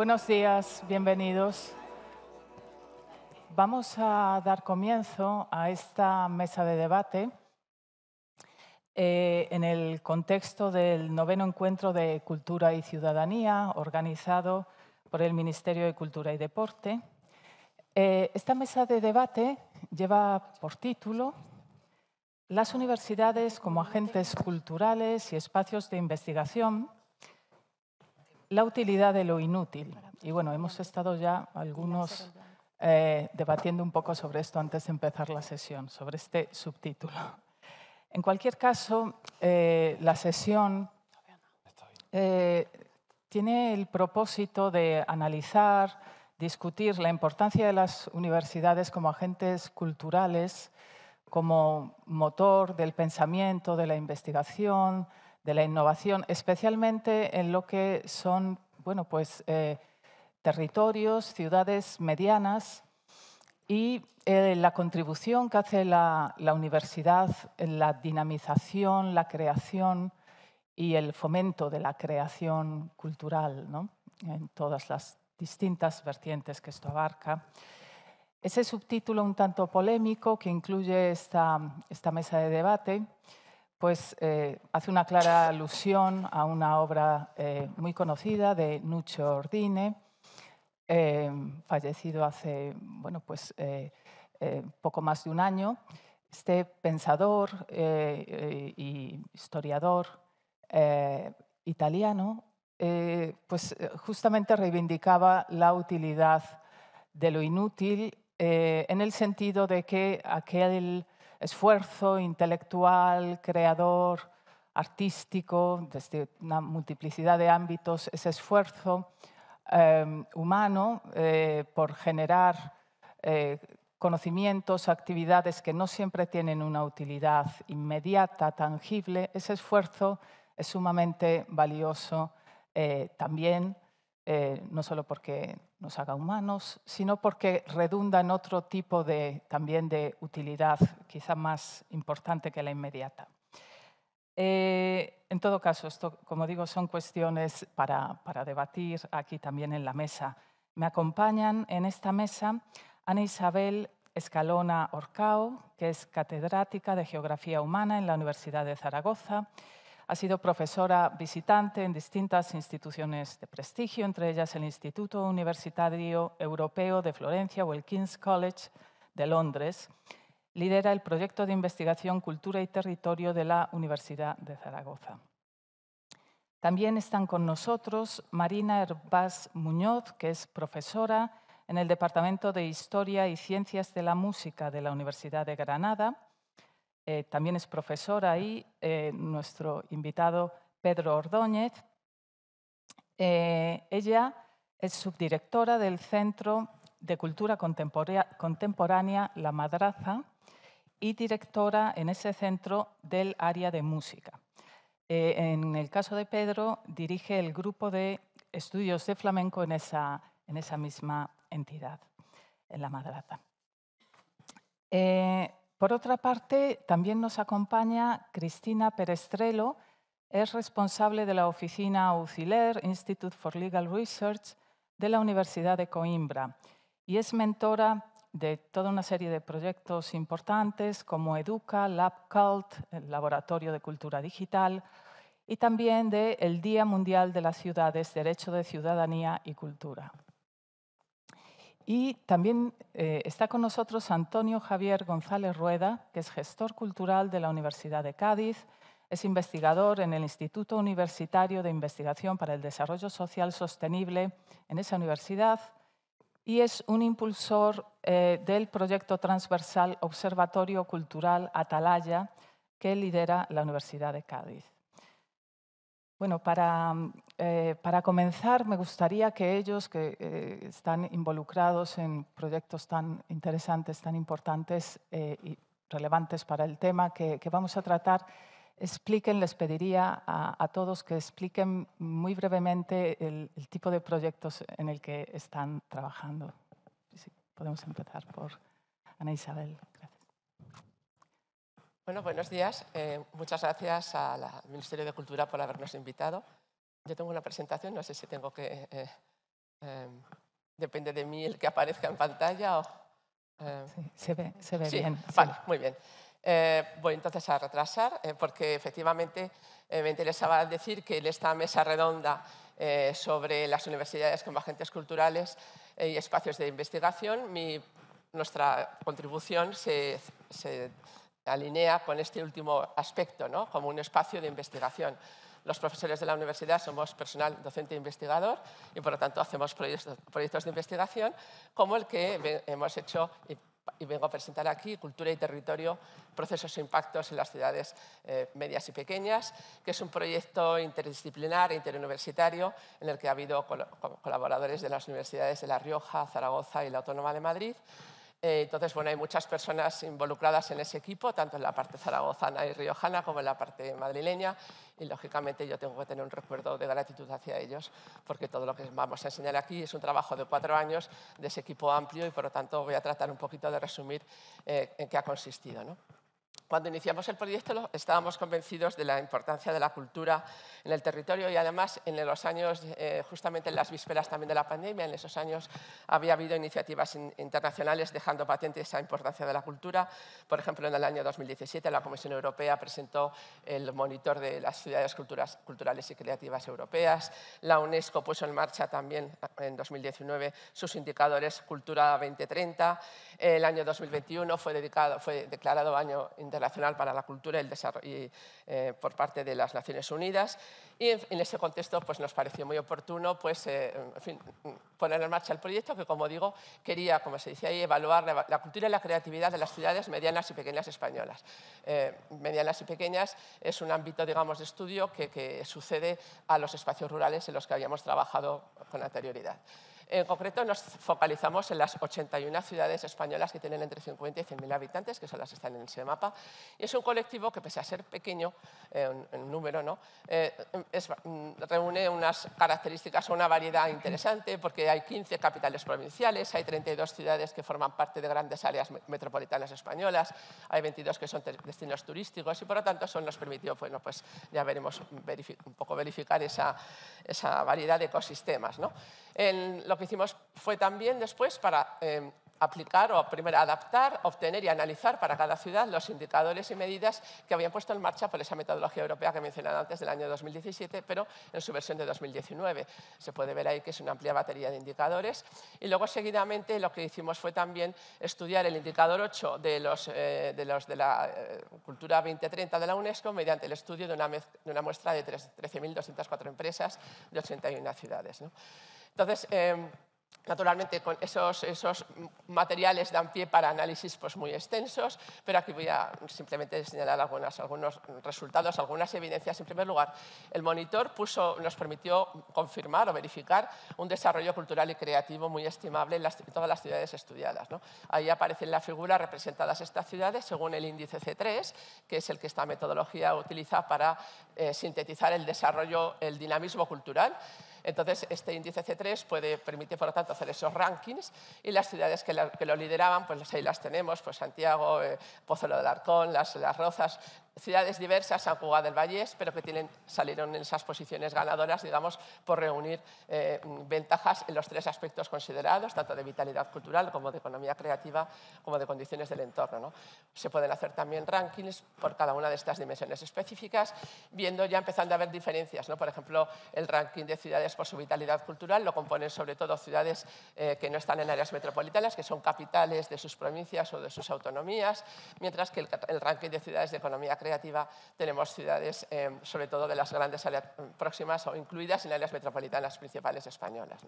Buenos días, bienvenidos. Vamos a dar comienzo a esta mesa de debate eh, en el contexto del noveno encuentro de Cultura y Ciudadanía organizado por el Ministerio de Cultura y Deporte. Eh, esta mesa de debate lleva por título Las universidades como agentes culturales y espacios de investigación, la utilidad de lo inútil. Y bueno, hemos estado ya algunos eh, debatiendo un poco sobre esto antes de empezar la sesión, sobre este subtítulo. En cualquier caso, eh, la sesión tiene el propósito de analizar, discutir la importancia de las universidades como agentes culturales, como motor del pensamiento, de la investigación, de la innovación, especialmente en lo que son bueno, pues, eh, territorios, ciudades medianas y eh, la contribución que hace la, la, universidad en la dinamización, la creación y el fomento de la creación cultural ¿no? en todas las distintas vertientes que esto abarca. Ese subtítulo un tanto polémico que incluye esta, esta mesa de debate, pues eh, hace una clara alusión a una obra eh, muy conocida de Nuccio Ordine, eh, fallecido hace bueno, pues, poco más de un año. Este pensador y historiador italiano pues justamente reivindicaba la utilidad de lo inútil en el sentido de que aquel esfuerzo intelectual, creador, artístico, desde una multiplicidad de ámbitos, ese esfuerzo humano por generar conocimientos, actividades que no siempre tienen una utilidad inmediata, tangible, ese esfuerzo es sumamente valioso eh, también, eh, no solo porque nos haga humanos, sino porque redunda en otro tipo de, también de utilidad, quizá más importante que la inmediata. Eh, en todo caso, esto, como digo, son cuestiones para, para debatir aquí también en la mesa. Me acompañan en esta mesa Ana Isabel Escalona Orcao, que es catedrática de Geografía Humana en la Universidad de Zaragoza ha sido profesora visitante en distintas instituciones de prestigio, entre ellas el Instituto Universitario Europeo de Florencia o el King's College de Londres. Lidera el proyecto de investigación Cultura y Territorio de la Universidad de Zaragoza. También están con nosotros Marina Herbás Muñoz, que es profesora en el Departamento de Historia y Ciencias de la Música de la Universidad de Granada eh, también es profesora ahí, eh, nuestro invitado Pedro Ordóñez. Eh, ella es subdirectora del Centro de Cultura Contemporánea La Madraza y directora en ese centro del área de música. en el caso de Pedro, dirige el grupo de estudios de flamenco en esa, en esa misma entidad, en La Madraza. Por otra parte, también nos acompaña Cristina Perestrelo, es responsable de la oficina Auxiliar Institute for Legal Research de la Universidad de Coimbra y es mentora de toda una serie de proyectos importantes como Educa, LabCult, el Laboratorio de Cultura Digital, y también del el Día Mundial de las Ciudades, Derecho de Ciudadanía y Cultura. Y también eh, está con nosotros Antonio Javier González Rueda, que es gestor cultural de la Universidad de Cádiz, es investigador en el Instituto Universitario de Investigación para el Desarrollo Social Sostenible en esa universidad y es un impulsor eh, del proyecto transversal Observatorio Cultural Atalaya que lidera la Universidad de Cádiz. Bueno, para, eh, para, comenzar, me gustaría que ellos que eh, están involucrados en proyectos tan interesantes, tan importantes eh, y relevantes para el tema que, vamos a tratar, expliquen, les pediría a, todos que expliquen muy brevemente el, tipo de proyectos en el que están trabajando. Podemos empezar por Ana Isabel. Bueno, buenos días. Eh, muchas gracias al Ministerio de Cultura por habernos invitado. Yo tengo una presentación, no sé si tengo que... Eh, Em, depende de mí el que aparezca en pantalla. O, em, sí, se ve, se ve sí, bien. Vale, muy bien. Eh, voy entonces a retrasar eh, porque efectivamente eh, me interesaba decir que en esta mesa redonda sobre las universidades como agentes culturales y espacios de investigación, mi, nuestra contribución se, se, alinea con este último aspecto, ¿no? como un espacio de investigación. Los profesores de la universidad somos personal docente e investigador y, por lo tanto, hacemos proyectos, de investigación como el que hemos hecho y vengo a presentar aquí Cultura y Territorio, Procesos e Impactos en las Ciudades eh, Medias y Pequeñas, que es un proyecto interdisciplinar e interuniversitario en el que ha habido colaboradores de las universidades de La Rioja, Zaragoza y la Autónoma de Madrid, entonces, bueno, hay muchas personas involucradas en ese equipo, tanto en la parte zaragozana y riojana como en la parte madrileña, y lógicamente yo tengo que tener un recuerdo de gratitud hacia ellos, porque todo lo que vamos a enseñar aquí es un trabajo de cuatro años de ese equipo amplio y, por lo tanto, voy a tratar un poquito de resumir eh, en qué ha consistido. ¿no? Cuando iniciamos el proyecto estábamos convencidos de la importancia de la cultura en el territorio y además en los años, eh, justamente en las vísperas también de la pandemia, en esos años había habido iniciativas internacionales dejando patente esa importancia de la cultura. Por ejemplo, en el año 2017 la Comisión Europea presentó el monitor de las ciudades culturales y creativas europeas. La UNESCO puso en marcha también en 2019 sus indicadores Cultura 2030. El año 2021 fue, dedicado, fue declarado año internacional Nacional para la Cultura y el Desarrollo eh, por parte de las Naciones Unidas. Y en, ese contexto pues, nos pareció muy oportuno pues, eh, poner en marcha el proyecto que, como digo, quería, como se dice ahí, evaluar la, cultura y la creatividad de las ciudades medianas y pequeñas españolas. Eh, medianas y pequeñas es un ámbito, digamos, de estudio que, que sucede a los espacios rurales en los que habíamos trabajado con anterioridad. En concreto, nos focalizamos en las 81 ciudades españolas que tienen entre 50 y 100.000 habitantes, que son las que están en ese mapa. Y es un colectivo que, pese a ser pequeño en, número, ¿no? Eh, mm, reúne unas características o una variedad interesante, porque hay 15 capitales provinciales, hay 32 ciudades que forman parte de grandes áreas metropolitanas españolas, hay 22 que son destinos turísticos y, por lo tanto, eso nos permitió, pues ya veremos un poco verificar esa, esa variedad de ecosistemas. ¿no? Que hicimos fue también después para eh, aplicar o primero adaptar, obtener y analizar para cada ciudad los indicadores y medidas que habían puesto en marcha por esa metodología europea que he mencionado antes del año 2017, pero en su versión de 2019. Se puede ver ahí que es una amplia batería de indicadores. Y luego, seguidamente, lo que hicimos fue también estudiar el indicador 8 de los eh, de, los de la eh, cultura 2030 de la UNESCO mediante el estudio de una, de una muestra de 13.204 empresas de 81 ciudades. ¿no? Entonces, em, Naturalmente, con esos, esos, materiales dan pie para análisis pues, muy extensos, pero aquí voy a simplemente señalar algunas, algunos resultados, algunas evidencias. En primer lugar, el monitor nos permitió confirmar o verificar un desarrollo cultural y creativo muy estimable en, todas las ciudades estudiadas. Ahí aparecen en la figura representadas estas ciudades según el índice C3, que es el que esta metodología utiliza para eh, sintetizar el desarrollo, el dinamismo cultural. Entonces, este índice C3 puede, permite, por lo tanto, hacer esos rankings y las ciudades que lo, lideraban, pues ahí las tenemos, pues Santiago, eh, Pozuelo del Arcón, las, las Rozas, ciudades diversas, San Juan del Vallés, pero que tienen, salieron en esas posiciones ganadoras, digamos, por reunir eh, ventajas en los tres aspectos considerados, tanto de vitalidad cultural como de economía creativa, como de condiciones del entorno. Se pueden hacer también rankings por cada una de estas dimensiones específicas, viendo ya empezando a haber diferencias. ¿no? Por ejemplo, el ranking de ciudades por su vitalidad cultural lo componen sobre todo ciudades eh, que no están en áreas metropolitanas, que son capitales de sus provincias o de sus autonomías, mientras que el, el ranking de ciudades de economía creativa tenemos ciudades, eh, sobre todo de las grandes áreas próximas o incluidas en áreas metropolitanas principales españolas.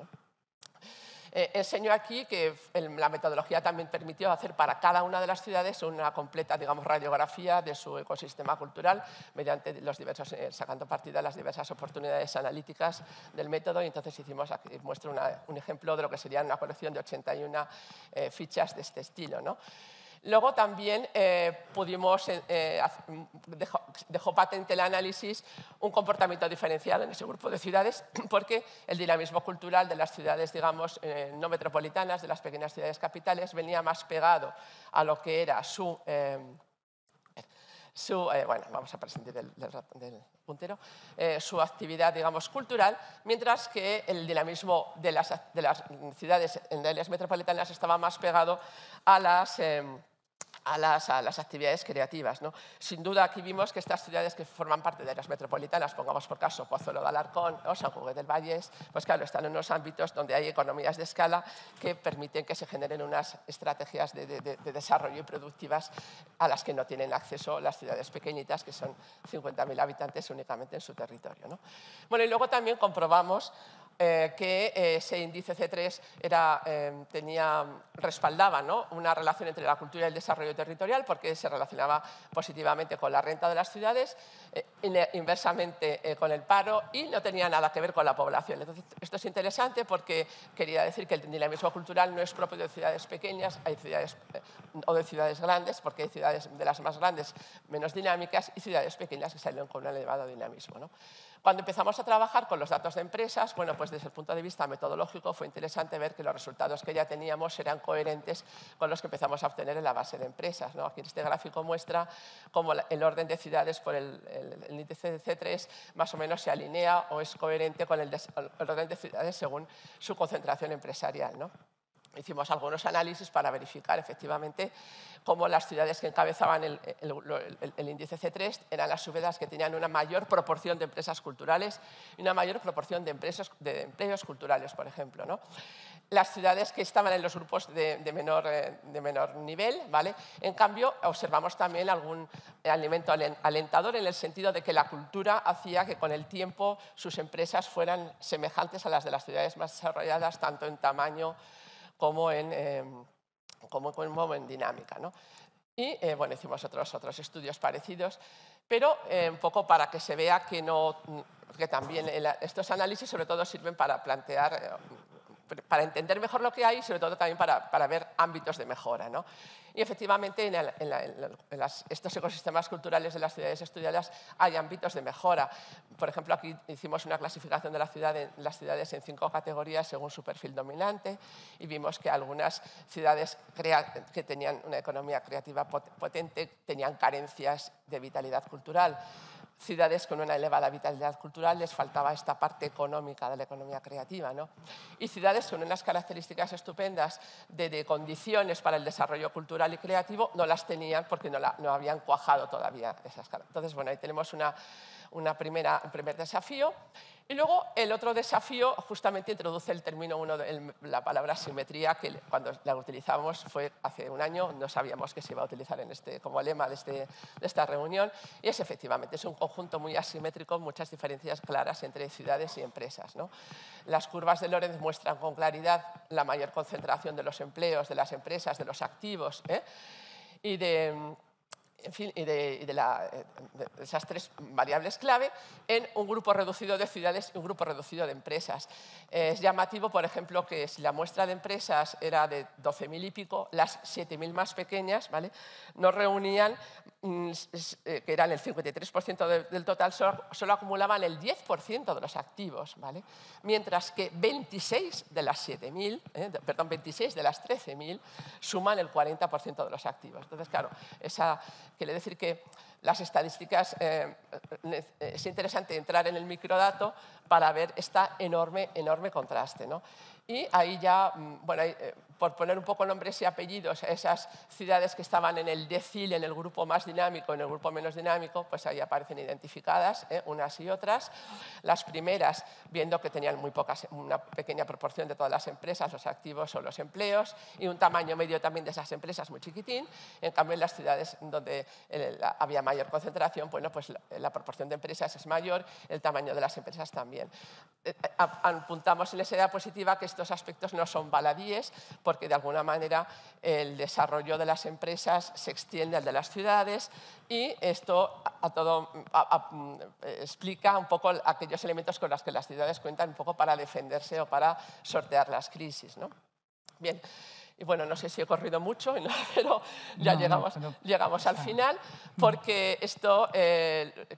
Eh, enseño aquí que la metodología también permitió hacer para cada una de las ciudades una completa digamos, radiografía de su ecosistema cultural mediante los diversos, eh, sacando partida de las diversas oportunidades analíticas del método y entonces hicimos aquí, muestro un ejemplo de lo que sería una colección de 81 fichas de este estilo. ¿no? Luego también eh, pudimos, eh, eh, dejó, patente el análisis un comportamiento diferencial en ese grupo de ciudades, porque el dinamismo cultural de las ciudades, digamos, no metropolitanas, de las pequeñas ciudades capitales, venía más pegado a lo que era su su, bueno, vamos a prescindir del, puntero, eh, su actividad, digamos, cultural, mientras que el dinamismo de las, de las ciudades en áreas metropolitanas estaba más pegado a las... Em, a las, actividades creativas. ¿no? Sin duda, aquí vimos que estas ciudades que forman parte de las metropolitanas, pongamos por caso Pozuelo de Alarcón o San Juan del Valles, pues claro, están en unos ámbitos donde hay economías de escala que permiten que se generen unas estrategias de, desarrollo y productivas a las que no tienen acceso las ciudades pequeñitas, que son 50.000 habitantes únicamente en su territorio. ¿no? Bueno, y luego también comprobamos eh, que eh, ese índice C3 era, eh, tenía, respaldaba ¿no? una relación entre la cultura y el desarrollo territorial porque se relacionaba positivamente con la renta de las ciudades, inversamente con el paro y no tenía nada que ver con la población. Entonces, esto es interesante porque quería decir que el dinamismo cultural no es propio de ciudades pequeñas hay ciudades, o de ciudades grandes, porque hay ciudades de las más grandes menos dinámicas y ciudades pequeñas que salen con un elevado dinamismo. ¿no? Cuando empezamos a trabajar con los datos de empresas, bueno, pues desde el punto de vista metodológico fue interesante ver que los resultados que ya teníamos eran coherentes con los que empezamos a obtener en la base de empresas. ¿no? Aquí este gráfico muestra cómo el orden de ciudades por el, índice de C3 más o menos se alinea o es coherente con el, el orden de ciudades según su concentración empresarial. ¿no? Hicimos algunos análisis para verificar efectivamente cómo las ciudades que encabezaban el, índice C3 eran las ciudades que tenían una mayor proporción de empresas culturales y una mayor proporción de, empresas, de empleos culturales, por ejemplo. ¿no? Las ciudades que estaban en los grupos de, menor, eh, de menor nivel, ¿vale? en cambio, observamos también algún elemento alentador en el sentido de que la cultura hacía que con el tiempo sus empresas fueran semejantes a las de las ciudades más desarrolladas, tanto en tamaño, como en, em, como, en dinámica. ¿no? Y eh, bueno, hicimos otros, otros estudios parecidos, pero eh, un poco para que se vea que, no, que también estos análisis sobre todo sirven para plantear eh, para entender mejor lo que hay y sobre todo también para, para ver ámbitos de mejora. ¿no? Y efectivamente en, estos ecosistemas culturales de las ciudades estudiadas hay ámbitos de mejora. Por ejemplo, aquí hicimos una clasificación de las ciudades en cinco categorías según su perfil dominante y vimos que algunas ciudades que tenían una economía creativa potente tenían carencias de vitalidad cultural ciudades con una elevada vitalidad cultural les faltaba esta parte económica de la economía creativa. ¿no? Y ciudades con unas características estupendas de, condiciones para el desarrollo cultural y creativo no las tenían porque no, no habían cuajado todavía esas. Entonces, bueno, ahí tenemos una, una primera, un primer desafío. Y luego el otro desafío justamente introduce el término, uno de, la palabra simetría, que cuando la utilizamos fue hace un año, no sabíamos que se iba a utilizar en este, como lema de, este, de esta reunión, y es efectivamente, es un conjunto muy asimétrico, muchas diferencias claras entre ciudades y empresas. ¿no? Las curvas de Lorenz muestran con claridad la mayor concentración de los empleos, de las empresas, de los activos, ¿eh? y de en fin, y, de, eh, esas tres variables clave en un grupo reducido de ciudades y un grupo reducido de empresas. Es llamativo, por ejemplo, que si la muestra de empresas era de 12.000 y pico, las 7.000 más pequeñas ¿vale? no reunían, mm, eh, que eran el 53% del total, solo, acumulaban el 10% de los activos, ¿vale? mientras que 26 de las 7.000, eh, perdón, 26 de las 13.000 suman el 40% de los activos. Entonces, claro, esa Quiere decir que las estadísticas, eh, eh, es interesante entrar en el microdato para ver este enorme, enorme contraste. ¿no? Y ahí ya, mm, bueno, eh, por poner un poco nombres y apellidos esas ciudades que estaban en el decil, en el grupo más dinámico, en el grupo menos dinámico, pues ahí aparecen identificadas ¿eh? unas y otras. Las primeras, viendo que tenían muy pocas, una pequeña proporción de todas las empresas, los activos o los empleos, y un tamaño medio también de esas empresas muy chiquitín. En cambio, en las ciudades donde eh, había mayor concentración, bueno, pues la, proporción de empresas es mayor, el tamaño de las empresas también. apuntamos en esa idea positiva que estos aspectos no son baladíes, porque de alguna manera el desarrollo de las empresas se extiende al de las ciudades y esto a todo, explica un poco aquellos elementos con los que las ciudades cuentan un poco para defenderse o para sortear las crisis. ¿no? Bien. Y bueno, no sé si he corrido mucho, pero ya llegamos, llegamos al final, porque esto, eh,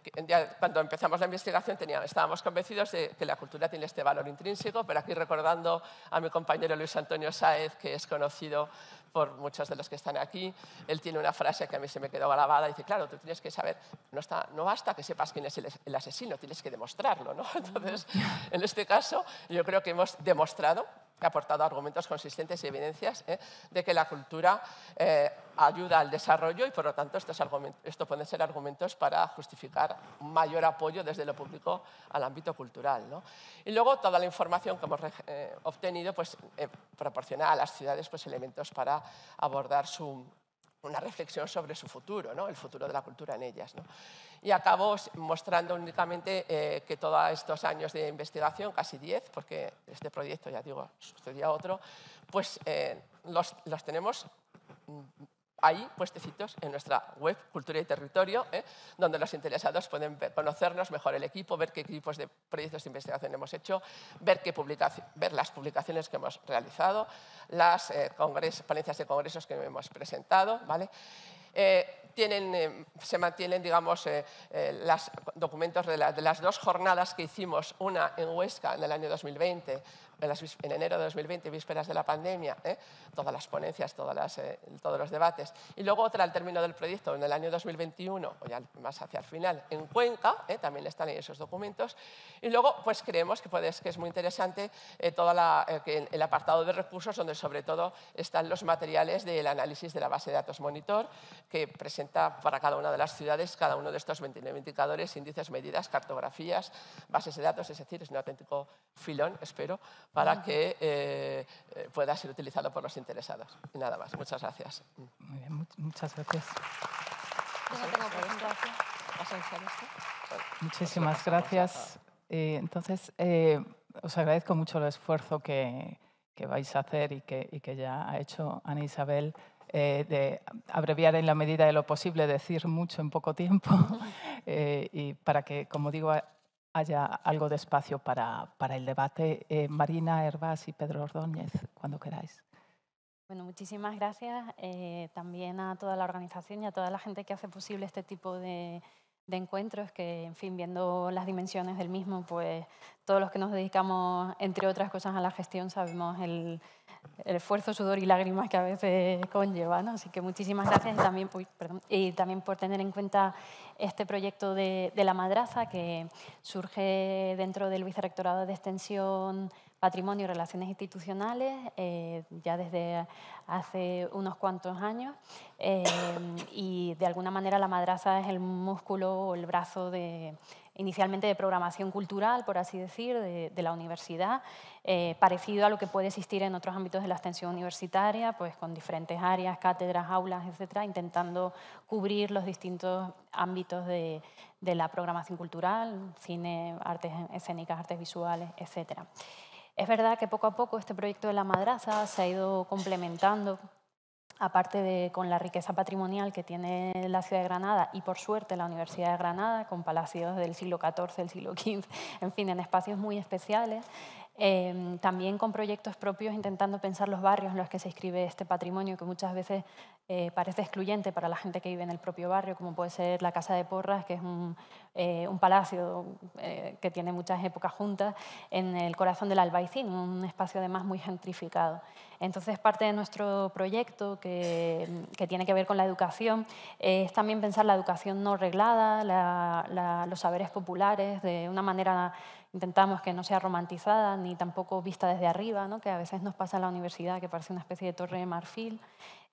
cuando empezamos la investigación teníamos, estábamos convencidos de que la cultura tiene este valor intrínseco, pero aquí recordando a mi compañero Luis Antonio Sáez, que es conocido por muchos de los que están aquí, él tiene una frase que a mí se me quedó grabada, dice, claro, tú tienes que saber, no, está, no basta que sepas quién es el, el asesino, tienes que demostrarlo. ¿no? Entonces, en este caso, yo creo que hemos demostrado que ha aportado argumentos consistentes y evidencias ¿eh? de que la cultura eh, ayuda al desarrollo y, por lo tanto, estos esto pueden ser argumentos para justificar mayor apoyo desde lo público al ámbito cultural. ¿no? Y luego, toda la información que hemos eh, obtenido pues, proporciona a las ciudades pues, elementos para abordar su, una reflexión sobre su futuro, ¿no? el futuro de la cultura en ellas. ¿no? Y acabo mostrando únicamente eh, que todos estos años de investigación, casi 10, porque este proyecto, ya digo, sucedía otro, pues eh, los, los tenemos ahí puestecitos en nuestra web Cultura y Territorio, ¿eh? donde los interesados pueden conocernos mejor el equipo, ver qué equipos de proyectos de investigación hemos hecho, ver, qué ver las publicaciones que hemos realizado, las eh, ponencias de congresos que hemos presentado. ¿vale? Eh, tienen, se mantienen digamos, los documentos de, de, las dos jornadas que hicimos, una en Huesca en el año 2020 en enero de 2020, vísperas de la pandemia, ¿eh? todas las ponencias, todas eh, todos los debates. Y luego otra al término del proyecto, en el año 2021, o ya más hacia el final, en Cuenca, ¿eh? también están ahí esos documentos. Y luego, pues creemos que, puede, que es muy interesante todo el apartado de recursos, donde sobre todo están los materiales del análisis de la base de datos monitor, que presenta para cada una de las ciudades cada uno de estos 29 indicadores, índices, medidas, cartografías, bases de datos, es decir, es un auténtico filón, espero, para que eh, eh, pueda ser utilizado por los interesados. Y nada más. Muchas gracias. Muy bien, muchas gracias. Muchísimas gracias. Eh, entonces, os agradezco mucho el esfuerzo que, que vais a hacer y que, y que, ya ha hecho Ana Isabel de abreviar en la medida de lo posible, decir mucho en poco tiempo y para que, como digo, haya algo de espacio para, para el debate. Eh, Marina Herbás y Pedro Ordóñez, cuando queráis. Bueno, muchísimas gracias eh, también a toda la organización y a toda la gente que hace posible este tipo de, de encuentros, que, en fin, viendo las dimensiones del mismo, pues todos los que nos dedicamos, entre otras cosas, a la gestión, sabemos el, esfuerzo, sudor y lágrimas que a veces conlleva. ¿no? Así que muchísimas gracias y también, perdón, y también por tener en cuenta este proyecto de, de, la madraza que surge dentro del Vicerrectorado de Extensión Patrimonio y Relaciones Institucionales eh, ya desde hace unos cuantos años eh, y de alguna manera la madraza es el músculo o el brazo inicialmente de programación cultural, por así decir, de, la universidad, eh, parecido a lo que puede existir en otros ámbitos de la extensión universitaria, pues con diferentes áreas, cátedras, aulas, etcétera, intentando cubrir los distintos ámbitos de, de la programación cultural, cine, artes escénicas, artes visuales, etcétera. Es verdad que poco a poco este proyecto de la madraza se ha ido complementando aparte de con la riqueza patrimonial que tiene la ciudad de Granada y por suerte la Universidad de Granada, con palacios del siglo XIV, del siglo XV, en fin, en espacios muy especiales, Em, también con proyectos propios intentando pensar los barrios en los que se inscribe este patrimonio que muchas veces eh, parece excluyente para la gente que vive en el propio barrio, como puede ser la Casa de Porras, que es un, eh, palacio eh, que tiene muchas épocas juntas, en el corazón del Albaicín, un espacio además muy gentrificado. Entonces, parte de nuestro proyecto que tiene que ver con la educación es también pensar la educación no reglada, los saberes populares de una manera intentamos que no sea romantizada ni tampoco vista desde arriba, que a veces nos pasa en la universidad, que parece una especie de torre de marfil.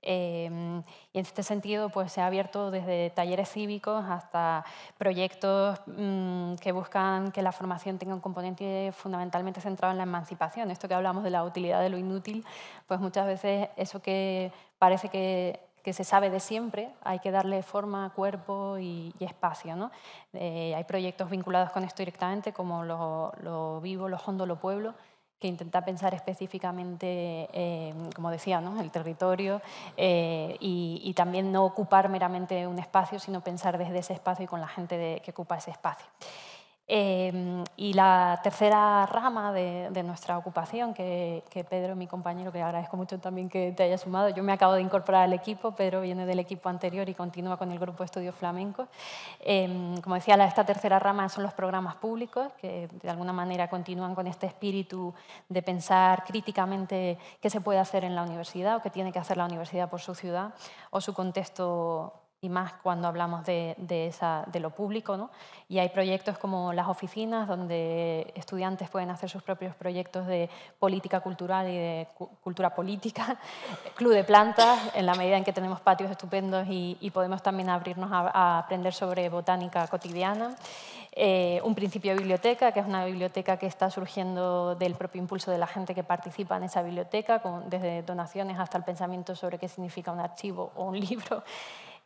Em, y en este sentido pues, se ha abierto desde talleres cívicos hasta proyectos mm, que buscan que la formación tenga un componente fundamentalmente centrado en la emancipación. Esto que hablamos de la utilidad de lo inútil, pues muchas veces eso que parece que que se sabe de siempre, hay que darle forma, cuerpo y, espacio. ¿no? Eh, hay proyectos vinculados con esto directamente, como lo, Vivo, lo Hondo, lo Pueblo, que intenta pensar específicamente, eh, como decía, ¿no? el territorio eh, y, también no ocupar meramente un espacio, sino pensar desde ese espacio y con la gente que ocupa ese espacio. Em, y la tercera rama de, nuestra ocupación, que, Pedro, mi compañero, que agradezco mucho también que te haya sumado, yo me acabo de incorporar al equipo, Pedro viene del equipo anterior y continúa con el grupo de estudios flamencos. Em, como decía, esta tercera rama son los programas públicos, que de alguna manera continúan con este espíritu de pensar críticamente qué se puede hacer en la universidad o qué tiene que hacer la universidad por su ciudad o su contexto y más cuando hablamos de, esa, de lo público. ¿no? Y hay proyectos como las oficinas, donde estudiantes pueden hacer sus propios proyectos de política cultural y de cultura política, club de plantas, en la medida en que tenemos patios estupendos y, podemos también abrirnos a, aprender sobre botánica cotidiana. Eh, un principio de biblioteca, que es una biblioteca que está surgiendo del propio impulso de la gente que participa en esa biblioteca, con, desde donaciones hasta el pensamiento sobre qué significa un archivo o un libro.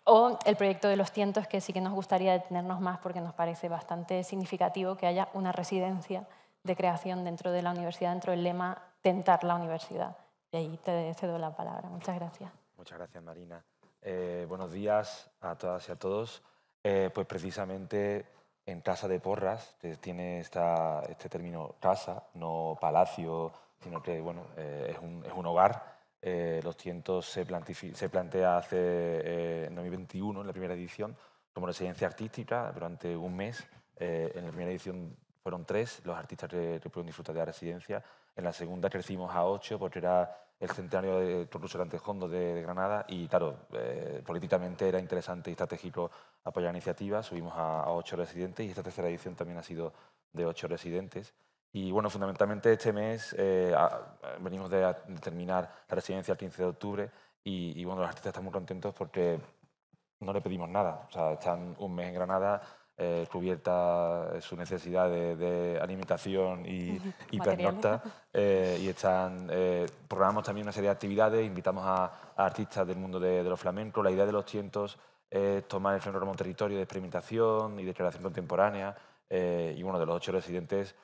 O el proyecto de los tientos, que sí que nos gustaría detenernos más porque nos parece bastante significativo que haya una residencia de creación dentro de la universidad, dentro del lema Tentar la universidad. Y ahí te cedo la palabra. Muchas gracias. Muchas gracias, Marina. Eh, buenos días a todas y a todos. Eh, pues precisamente en Casa de Porras tiene esta, este término casa, no palacio, sino que bueno, eh, es un hogar eh, los cientos se, se plantea hace eh, en 2021, en la primera edición, como residencia artística durante un mes. Eh, en la primera edición fueron tres los artistas que, pudieron disfrutar de la residencia. En la segunda crecimos a ocho porque era el centenario de Torruso Antejondo de, de Granada y, claro, políticamente era interesante y estratégico apoyar la iniciativa. Subimos a, a ocho residentes y esta tercera edición también ha sido de ocho residentes. Y bueno, fundamentalmente este mes eh, venimos de, terminar la residencia el 15 de octubre y, bueno, los artistas están muy contentos porque no le pedimos nada. O sea, están un mes en Granada, eh, cubierta su necesidad de, alimentación y, y pernocta. Eh, y están, programamos también una serie de actividades, invitamos a, artistas del mundo de, los flamencos. La idea de los tientos es tomar el flamenco como territorio de experimentación y de creación contemporánea. y bueno, de los ocho residentes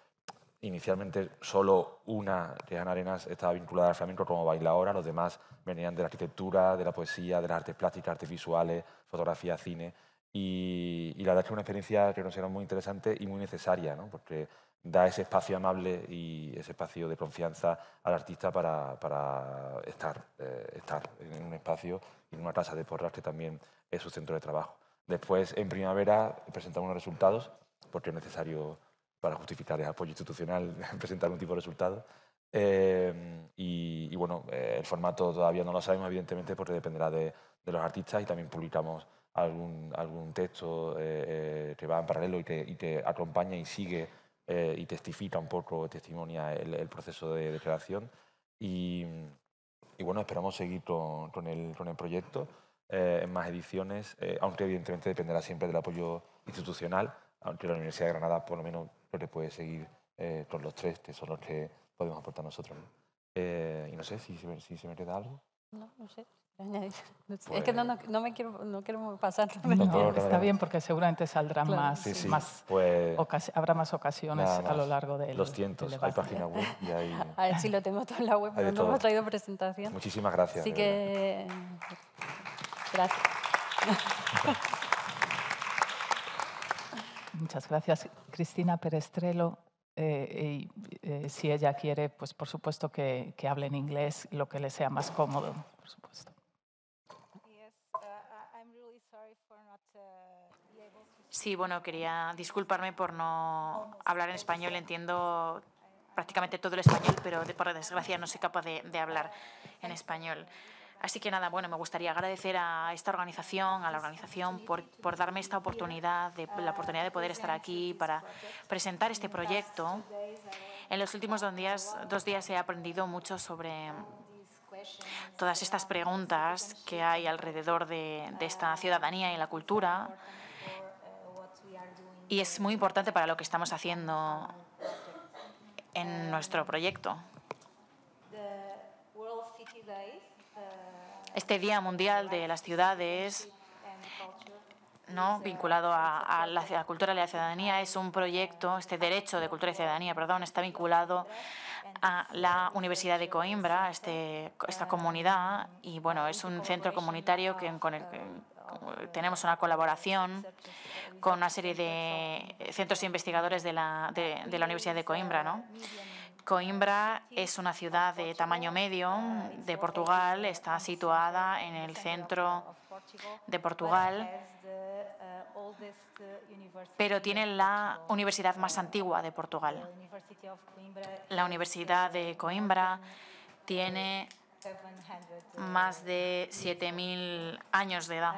Inicialmente solo una, Ana Arenas, estaba vinculada al flamenco como bailadora, los demás venían de la arquitectura, de la poesía, de las artes plásticas, artes visuales, fotografía, cine. Y, la verdad es que es una experiencia que nos era muy interesante y muy necesaria, ¿no? porque da ese espacio amable y ese espacio de confianza al artista para, para estar, eh, estar en un espacio y en una casa de porras que también es su centro de trabajo. Después, en primavera, presentamos los resultados porque es necesario para justificar el apoyo institucional, presentar un tipo de resultado. Eh, y, bueno, eh, el formato todavía no lo sabemos, evidentemente, porque dependerá de, de los artistas y también publicamos algún, algún texto eh, que va en paralelo y que, y que acompaña y sigue y testifica un poco, testimonia el, el proceso de, creación. Y, y, bueno, esperamos seguir con, con, el, con el, proyecto en más ediciones, aunque evidentemente dependerá siempre del apoyo institucional, aunque la Universidad de Granada por lo menos pero puede seguir eh, con los tres, que son los que podemos aportar nosotros. Eh, y no sé si, si, se me queda algo. No, no sé. es que no, no, no, me quiero, no quiero pasar. está bien porque seguramente saldrán más, más pues, habrá más ocasiones a lo largo de los cientos. Hay página web y hay. A ver si lo tengo todo en la web, pero no hemos traído presentación. Muchísimas gracias. Así que gracias. Muchas gracias, Cristina Perestrelo. Eh, y eh, si ella quiere, pues por supuesto que, que, hable en inglés, lo que le sea más cómodo, por supuesto. Sí, bueno, quería disculparme por no hablar en español. Entiendo prácticamente todo el español, pero por desgracia no soy capaz de, de hablar en español. Así que nada, bueno, me gustaría agradecer a esta organización, a la organización, por, por darme esta oportunidad, de, la oportunidad de poder estar aquí para presentar este proyecto. En los últimos dos días, dos días he aprendido mucho sobre todas estas preguntas que hay alrededor de, de esta ciudadanía y la cultura. Y es muy importante para lo que estamos haciendo en nuestro proyecto. Este Día Mundial de las Ciudades ¿no? vinculado a, la, cultura y la ciudadanía. Es un proyecto, este derecho de cultura y ciudadanía, perdón, está vinculado a la Universidad de Coimbra, este, esta comunidad, y bueno, es un centro comunitario que, con el que tenemos una colaboración con una serie de centros investigadores de la, de, de la Universidad de Coimbra. ¿no? Coimbra es una ciudad de tamaño medio de Portugal, está situada en el centro de Portugal, pero tiene la universidad más antigua de Portugal. La Universidad de Coimbra tiene más de 7.000 años de edad,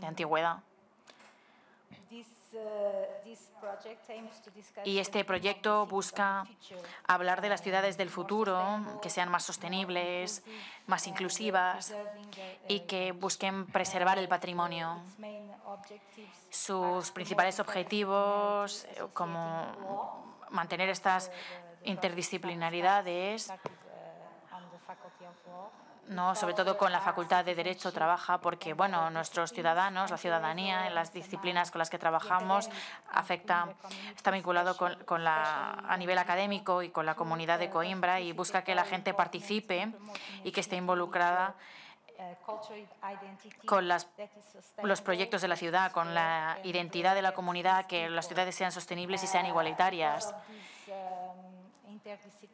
de antigüedad. Y este proyecto busca hablar de las ciudades del futuro, que sean más sostenibles, más inclusivas y que busquen preservar el patrimonio. Sus principales objetivos, eh, como mantener estas interdisciplinaridades, no, sobre todo con la Facultad de Derecho trabaja porque, bueno, nuestros ciudadanos, la ciudadanía, en las disciplinas con las que trabajamos, afecta, está vinculado con, la, a nivel académico y con la comunidad de Coimbra y busca que la gente participe y que esté involucrada con las, los proyectos de la ciudad, con la identidad de la comunidad, que las ciudades sean sostenibles y sean igualitarias.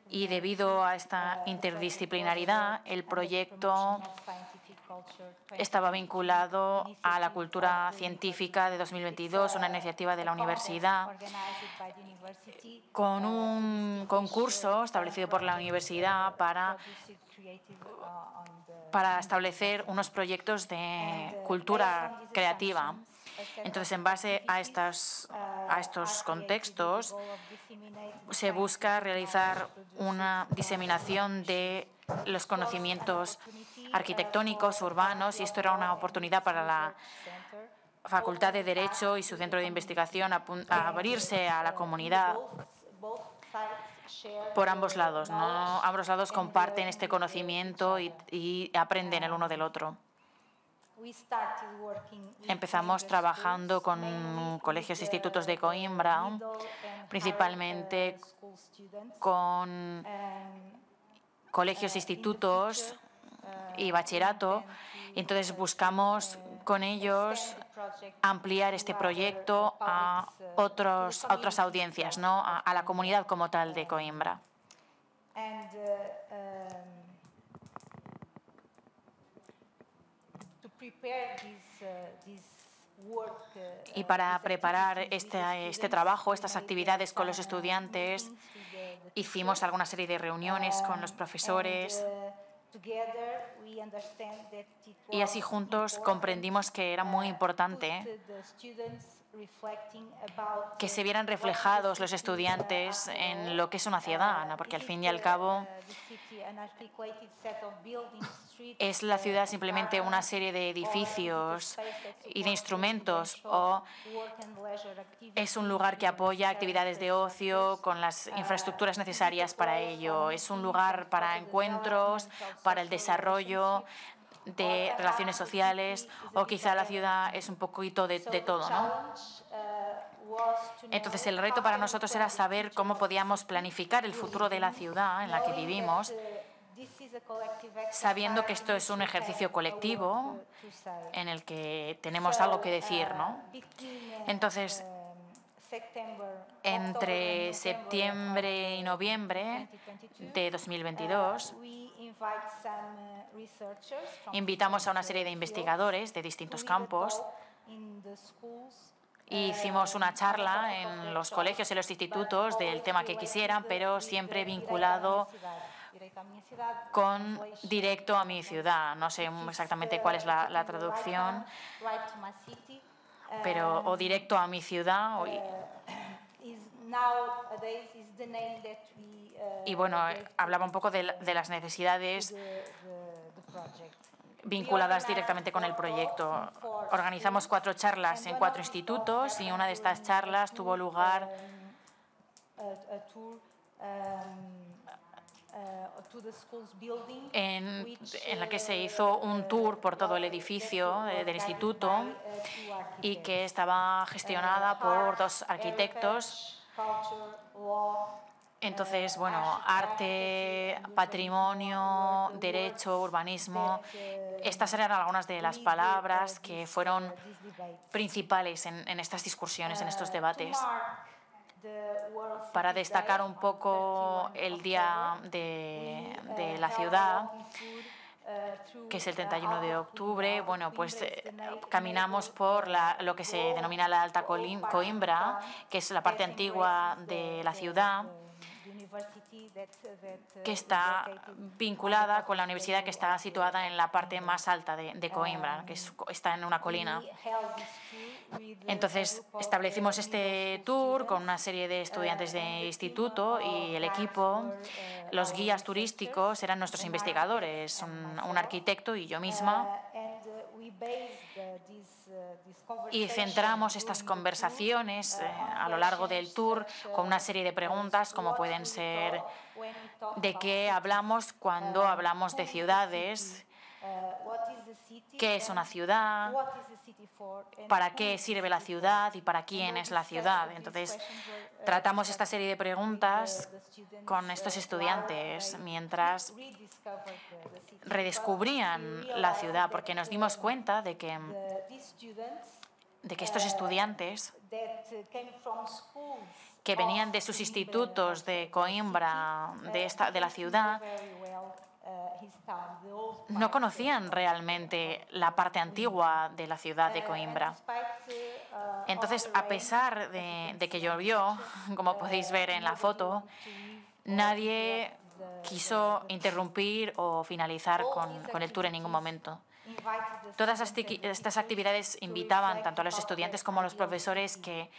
Y debido a esta interdisciplinaridad, el proyecto estaba vinculado a la cultura científica de 2022, una iniciativa de la universidad, con un concurso establecido por la universidad para, para establecer unos proyectos de cultura creativa. Entonces, en base a, estas, a estos contextos, se busca realizar una diseminación de los conocimientos arquitectónicos, urbanos, y esto era una oportunidad para la Facultad de Derecho y su centro de investigación a, abrirse a la comunidad por ambos lados. ¿no? Ambos lados comparten este conocimiento y, y aprenden el uno del otro. Empezamos trabajando con colegios e institutos de Coimbra, principalmente con colegios, e institutos y bachillerato. Entonces buscamos con ellos ampliar este proyecto a, otros, a otras audiencias, ¿no? a, a la comunidad como tal de Coimbra. Y para preparar este, este trabajo, estas actividades con los estudiantes, hicimos alguna serie de reuniones con los profesores. y así juntos comprendimos que era muy importante que se vieran reflejados los estudiantes en lo que es una ciudad, porque al fin y al cabo es la ciudad simplemente una serie de edificios y de instrumentos o es un lugar que apoya actividades de ocio con las infraestructuras necesarias para ello. Es un lugar para encuentros, para el desarrollo de relaciones sociales o quizá la ciudad es un poquito de, de todo, ¿no? Entonces el reto para nosotros era saber cómo podíamos planificar el futuro de la ciudad en la que vivimos, sabiendo que esto es un ejercicio colectivo en el que tenemos algo que decir, ¿no? Entonces, entre septiembre y noviembre de 2022, invitamos a una serie de investigadores de distintos campos Hicimos una charla en los colegios y los institutos del tema que quisieran, pero siempre vinculado con directo a mi ciudad. No sé exactamente cuál es la, la traducción, pero o directo a mi ciudad. O, y bueno, hablaba un poco de, de las necesidades vinculadas directamente con el proyecto. Organizamos cuatro charlas en cuatro institutos y una de estas charlas tuvo lugar en, en, la que se hizo un tour por todo el edificio del instituto y que estaba gestionada por dos arquitectos. Entonces, bueno, arte, patrimonio, derecho, urbanismo, estas eran algunas de las palabras que fueron principales en, estas discusiones, en estos debates. Para destacar un poco el día de la ciudad, que es el 31 de octubre, bueno, pues eh, caminamos por lo que se denomina la Alta Coimbra, que es la parte antigua de la ciudad que está vinculada con la universidad que está situada en la parte más alta de, Coimbra, que está en una colina. Entonces establecimos este tour con una serie de estudiantes de instituto y el equipo. Los guías turísticos eran nuestros investigadores, un arquitecto y yo misma. Y centramos estas conversaciones eh, a lo largo del tour con una serie de preguntas como pueden ser de qué hablamos cuando hablamos de ciudades, qué es una ciudad, para qué sirve la ciudad y para quién es la ciudad. Entonces, tratamos esta serie de preguntas con estos estudiantes mientras redescubrían la ciudad, porque nos dimos cuenta de que, de que estos estudiantes que venían de sus institutos de Coimbra, de, esta, de la ciudad, no conocían realmente la parte antigua de la ciudad de Coimbra. Entonces, a pesar de, de que llovió, como podéis ver en la foto, nadie quiso interrumpir o finalizar con, con el tour en ningún momento. Todas estas actividades invitaban tanto a los estudiantes como a los profesores que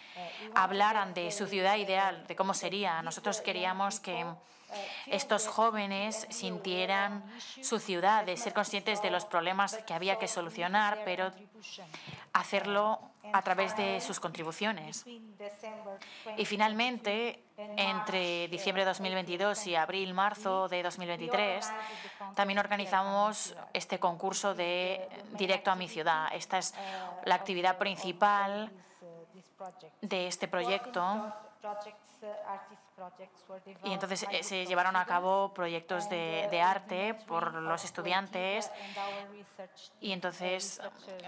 hablaran de su ciudad ideal, de cómo sería. Nosotros queríamos que estos jóvenes sintieran su ciudad, de ser conscientes de los problemas que había que solucionar, pero hacerlo a través de sus contribuciones. Y finalmente, entre diciembre de 2022 y abril-marzo de 2023, también organizamos este concurso de Directo a mi ciudad. Esta es la actividad principal de este proyecto y entonces eh, se llevaron a cabo proyectos de, de, arte por los estudiantes y entonces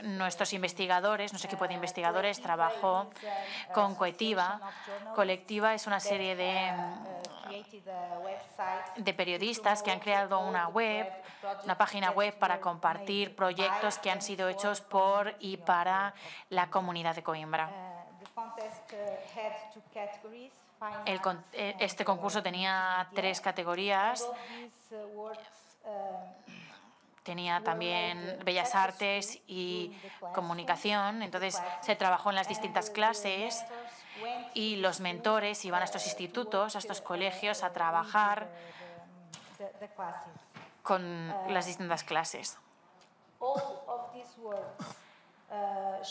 nuestros investigadores, nuestro equipo de investigadores trabajó con Coetiva. Colectiva es una serie de, de periodistas que han creado una web, una página web para compartir proyectos que han sido hechos por y para la comunidad de Coimbra. Eh, este concurso tenía tres categorías. Tenía también bellas artes y comunicación. Entonces se trabajó en las distintas clases y los mentores iban a estos institutos, a estos colegios a trabajar con las distintas clases.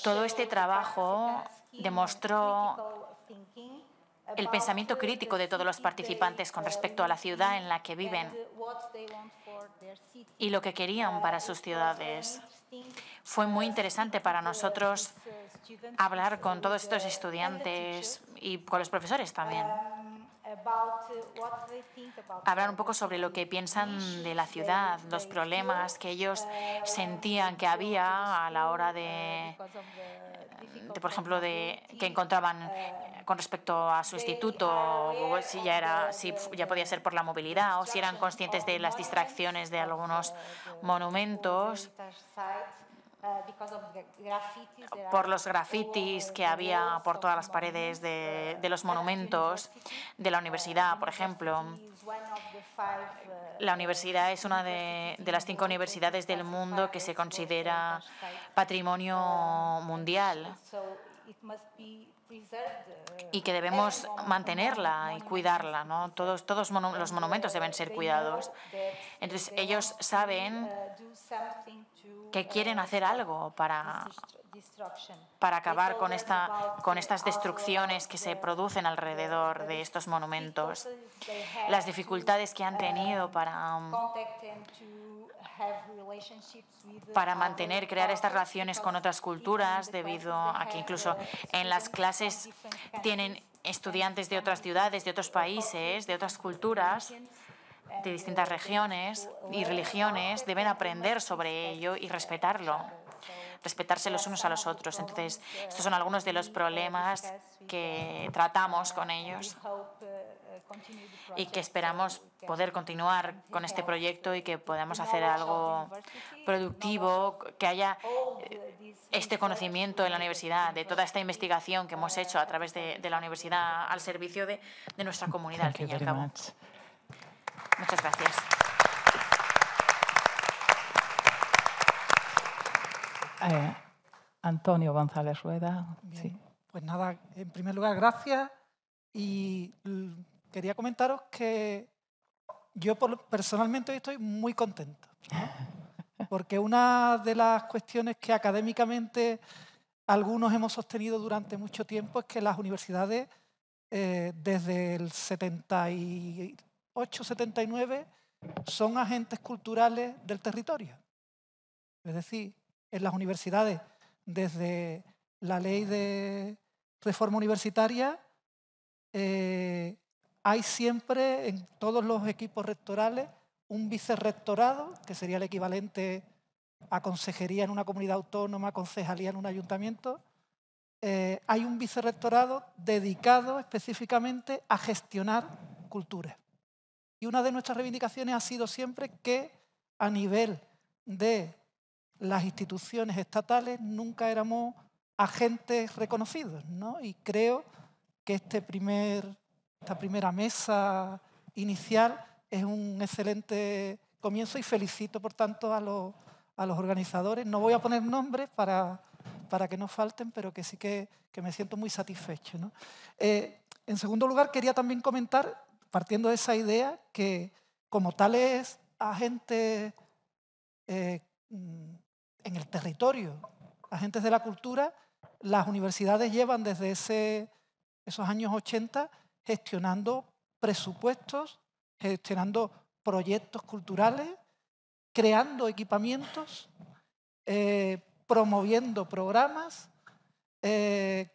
Todo este trabajo demostró el pensamiento crítico de todos los participantes con respecto a la ciudad en la que viven y lo que querían para sus ciudades. Fue muy interesante para nosotros hablar con todos estos estudiantes y con los profesores también. Hablar un poco sobre lo que piensan de la ciudad, los problemas que ellos sentían que había a la hora de, por ejemplo, de que encontraban con respecto a su instituto, si ya, era, si ya podía ser por la movilidad o si eran conscientes de las distracciones de algunos monumentos por los grafitis que había por todas las paredes de, de, los monumentos de la universidad, por ejemplo. La universidad es una de, de las cinco universidades del mundo que se considera patrimonio mundial y que debemos mantenerla y cuidarla. ¿no? Todos, todos los monumentos deben ser cuidados. Entonces ellos saben que quieren hacer algo para, para acabar con, esta, con estas destrucciones que se producen alrededor de estos monumentos, las dificultades que han tenido para, um, para mantener, crear estas relaciones con otras culturas, debido a que incluso en las clases tienen estudiantes de otras ciudades, de otros países, de otras culturas, de distintas regiones y religiones, deben aprender sobre ello y respetarlo respetarse los unos a los otros. Entonces, estos son algunos de los problemas que tratamos con ellos y que esperamos poder continuar con este proyecto y que podamos hacer algo productivo, que haya eh, este conocimiento en la universidad, de toda esta investigación que hemos hecho a través de, la universidad al servicio de, de nuestra comunidad, al fin y al cabo. Muchas gracias. Eh, Antonio González Rueda. Pues nada, en primer lugar, gracias. Y quería comentaros que yo personalmente estoy muy contento. Porque una de las cuestiones que académicamente algunos hemos sostenido durante mucho tiempo es que las universidades eh, desde el 78-79 son agentes culturales del territorio. Es decir, en las universidades desde la ley de reforma universitaria, eh, hay siempre en todos los equipos rectorales un vicerrectorado, que sería el equivalente a consejería en una comunidad autónoma, concejalía en un ayuntamiento. Eh, hay un vicerrectorado dedicado específicamente a gestionar cultura. Y una de nuestras reivindicaciones ha sido siempre que a nivel de las instituciones estatales nunca éramos agentes reconocidos, ¿no? Y creo que este primer, esta primera mesa inicial es un excelente comienzo y felicito, por tanto, a los, a los organizadores. No voy a poner nombres para, para que no falten, pero que sí que, que me siento muy satisfecho. Eh, en segundo lugar, quería también comentar, partiendo de esa idea, que como tales agentes eh, mm, en el territorio, agentes de la cultura, las universidades llevan desde esos años 80 gestionando presupuestos, gestionando proyectos culturales, creando equipamientos, eh, promoviendo programas, eh,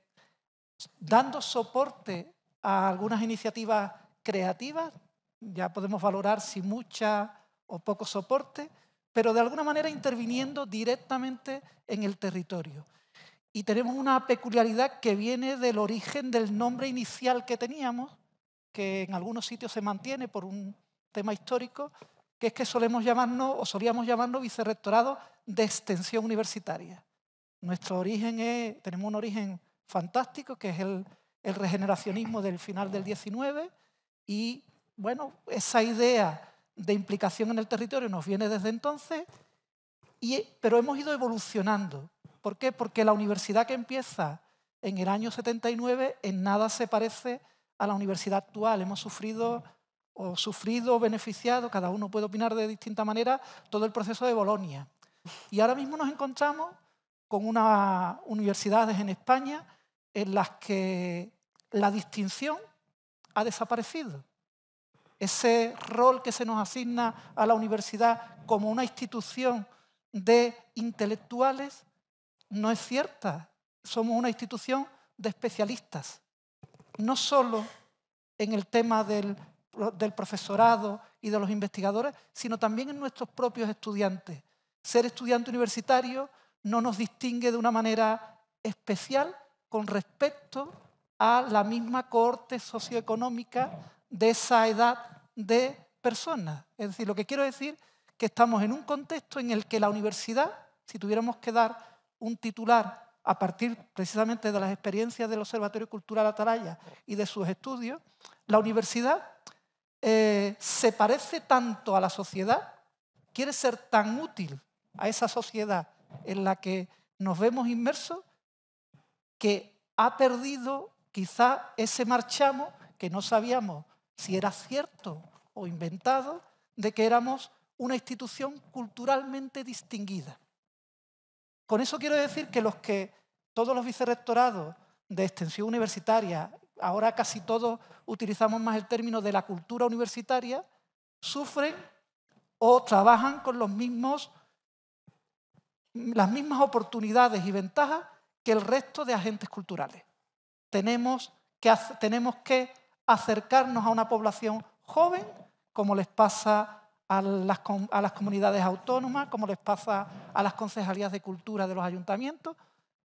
dando soporte a algunas iniciativas creativas, ya podemos valorar si mucha o poco soporte, pero de alguna manera interviniendo directamente en el territorio. Y tenemos una peculiaridad que viene del origen del nombre inicial que teníamos, que en algunos sitios se mantiene por un tema histórico, que es que solemos llamarnos o solíamos llamarnos vicerrectorado de extensión universitaria. Nuestro origen es, tenemos un origen fantástico, que es el, el regeneracionismo del final del 19, y bueno, esa idea de implicación en el territorio nos viene desde entonces, y, pero hemos ido evolucionando. ¿Por qué? Porque la universidad que empieza en el año 79 en nada se parece a la universidad actual. Hemos sufrido o sufrido o beneficiado, cada uno puede opinar de distinta manera, todo el proceso de Bolonia. Y ahora mismo nos encontramos con unas universidades en España en las que la distinción ha desaparecido ese rol que se nos asigna a la universidad como una institución de intelectuales no es cierta. Somos una institución de especialistas, no solo en el tema del, profesorado y de los investigadores, sino también en nuestros propios estudiantes. Ser estudiante universitario no nos distingue de una manera especial con respecto a la misma cohorte socioeconómica de esa edad de personas. Es decir, lo que quiero decir que estamos en un contexto en el que la universidad, si tuviéramos que dar un titular a partir precisamente de las experiencias del Observatorio Cultural Atalaya y de sus estudios, la universidad eh, se parece tanto a la sociedad, quiere ser tan útil a esa sociedad en la que nos vemos inmersos, que ha perdido quizá ese marchamo que no sabíamos si era cierto o inventado, de que éramos una institución culturalmente distinguida. Con eso quiero decir que los que todos los vicerrectorados de extensión universitaria, ahora casi todos utilizamos más el término de la cultura universitaria, sufren o trabajan con los mismos, las mismas oportunidades y ventajas que el resto de agentes culturales. Tenemos que, tenemos que acercarnos a una población joven, como les pasa a las, a las comunidades autónomas, como les pasa a las concejalías de cultura de los ayuntamientos.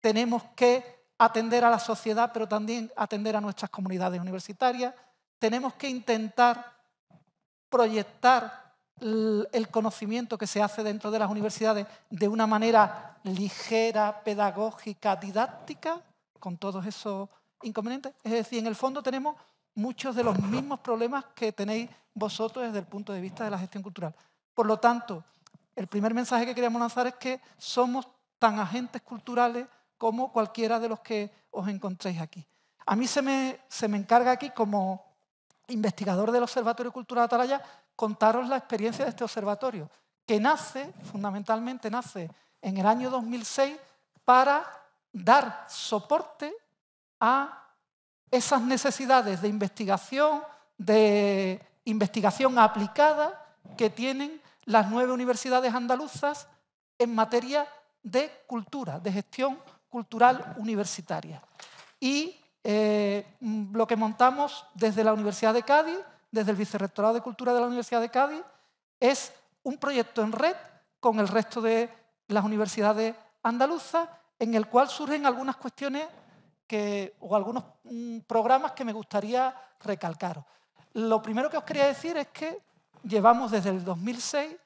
Tenemos que atender a la sociedad, pero también atender a nuestras comunidades universitarias. Tenemos que intentar proyectar el conocimiento que se hace dentro de las universidades de una manera ligera, pedagógica, didáctica, con todos esos inconvenientes. Es decir, en el fondo tenemos muchos de los mismos problemas que tenéis vosotros desde el punto de vista de la gestión cultural. Por lo tanto, el primer mensaje que queríamos lanzar es que somos tan agentes culturales como cualquiera de los que os encontréis aquí. A mí se me, se me encarga aquí, como investigador del Observatorio Cultural Atalaya, contaros la experiencia de este observatorio, que nace, fundamentalmente nace en el año 2006 para dar soporte a esas necesidades de investigación, de investigación aplicada que tienen las nueve universidades andaluzas en materia de cultura, de gestión cultural universitaria. Y eh, lo que montamos desde la Universidad de Cádiz, desde el Vicerrectorado de Cultura de la Universidad de Cádiz, es un proyecto en red con el resto de las universidades andaluzas, en el cual surgen algunas cuestiones o algunos mm, programas que me gustaría recalcar. Lo primero que os quería decir es que llevamos desde el 2006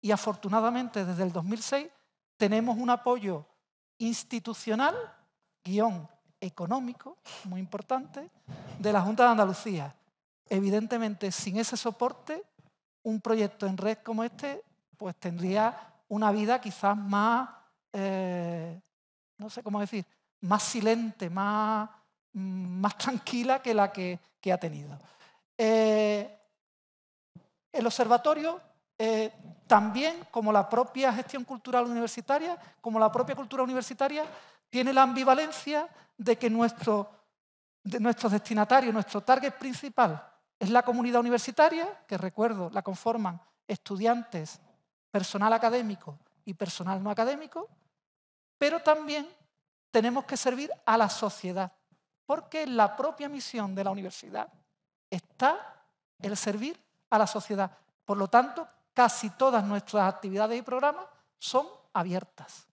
y afortunadamente desde el 2006 tenemos un apoyo institucional, guion económico, muy importante, de la Junta de Andalucía. Evidentemente, sin ese soporte, un proyecto en red como este pues tendría una vida quizás más, eh, no sé cómo decir, más silente, más, mm, más tranquila que la que, ha tenido. Eh, el observatorio eh, también, como la propia gestión cultural universitaria, como la propia cultura universitaria, tiene la ambivalencia de que nuestro, de nuestro destinatario, nuestro target principal es la comunidad universitaria, que recuerdo, la conforman estudiantes, personal académico y personal no académico, pero también tenemos que servir a la sociedad, porque la propia misión de la universidad está el servir a la sociedad. Por lo tanto, casi todas nuestras actividades y programas son abiertas.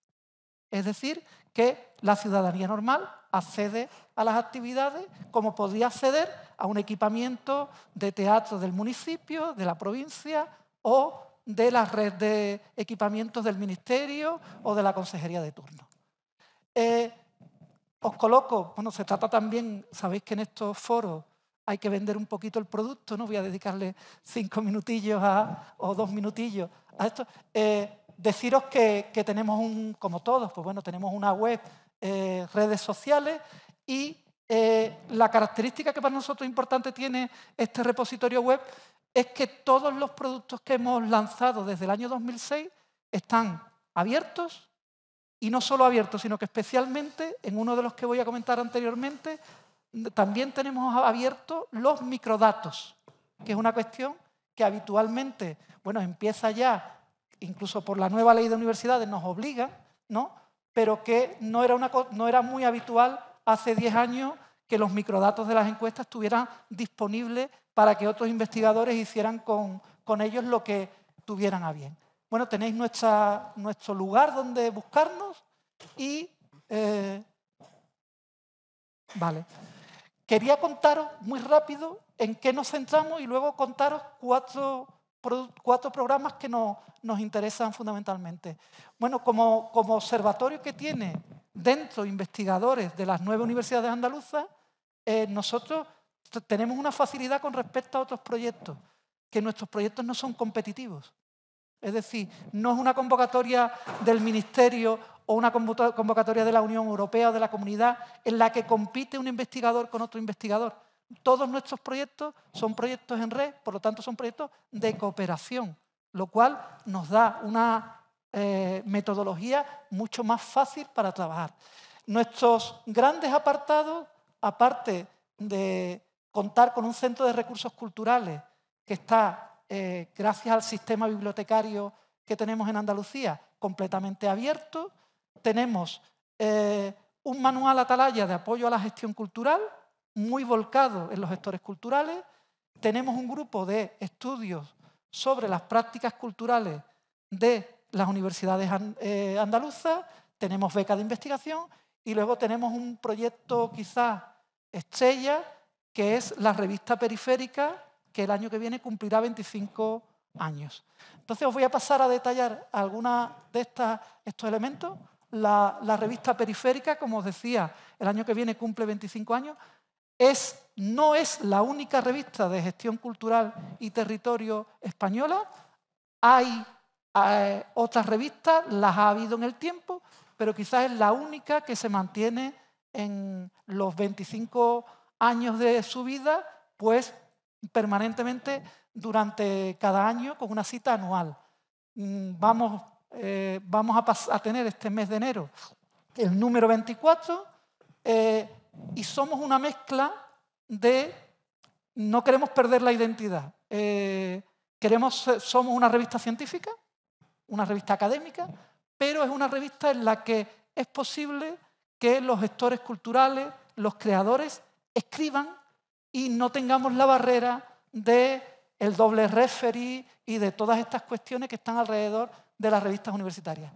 Es decir, que la ciudadanía normal accede a las actividades como podría acceder a un equipamiento de teatro del municipio, de la provincia o de la red de equipamientos del ministerio o de la consejería de turno. Eh, os coloco, bueno, se trata también, sabéis que en estos foros hay que vender un poquito el producto, no voy a dedicarle cinco minutillos o dos minutillos a esto. Eh, deciros que, tenemos un, como todos, pues bueno, tenemos una web, eh, redes sociales y la característica que para nosotros importante tiene este repositorio web es que todos los productos que hemos lanzado desde el año 2006 están abiertos y no solo abiertos, sino que especialmente en uno de los que voy a comentar anteriormente, también tenemos abiertos los microdatos, que es una cuestión que habitualmente, bueno, empieza ya, incluso por la nueva ley de universidades nos obliga, ¿no? pero que no era, una, no era muy habitual hace 10 años que los microdatos de las encuestas estuvieran disponibles para que otros investigadores hicieran con, con ellos lo que tuvieran a bien. Bueno, tenéis nuestro lugar donde buscarnos y... Eh, vale. Quería contaros muy rápido en qué nos centramos y luego contaros cuatro, cuatro programas que nos, interesan fundamentalmente. Bueno, como, como observatorio que tiene dentro investigadores de las nueve universidades andaluzas, eh, nosotros tenemos una facilidad con respecto a otros proyectos, que nuestros proyectos no son competitivos. Es decir, no es una convocatoria del Ministerio o una convocatoria de la Unión Europea o de la comunidad en la que compite un investigador con otro investigador. Todos nuestros proyectos son proyectos en red, por lo tanto son proyectos de cooperación, lo cual nos da una eh, metodología mucho más fácil para trabajar. Nuestros grandes apartados, aparte de contar con un centro de recursos culturales que está, eh, gracias al sistema bibliotecario que tenemos en Andalucía, completamente abierto, tenemos eh, un manual atalaya de apoyo a la gestión cultural, muy volcado en los gestores culturales, tenemos un grupo de estudios sobre las prácticas culturales de las universidades eh, andaluzas, tenemos becas de investigación y luego tenemos un proyecto quizás estrella, que es la revista periférica, que el año que viene cumplirá 25 años. Entonces os voy a pasar a detallar algunos de estos elementos. La, la, revista periférica, como os decía, el año que viene cumple 25 años. Es, no es la única revista de gestión cultural y territorio española. Hay eh, otras revistas, las ha habido en el tiempo, pero quizás es la única que se mantiene en los 25 años de su vida, pues permanentemente durante cada año con una cita anual. Mm, vamos, eh, vamos a, tener este mes de enero el número 24 eh, y somos una mezcla de, no queremos perder la identidad, eh, queremos, somos una revista científica, una revista académica, pero es una revista en la que es posible que los gestores culturales, los creadores, escriban y no tengamos la barrera de el doble referee y de todas estas cuestiones que están alrededor de las revistas universitarias.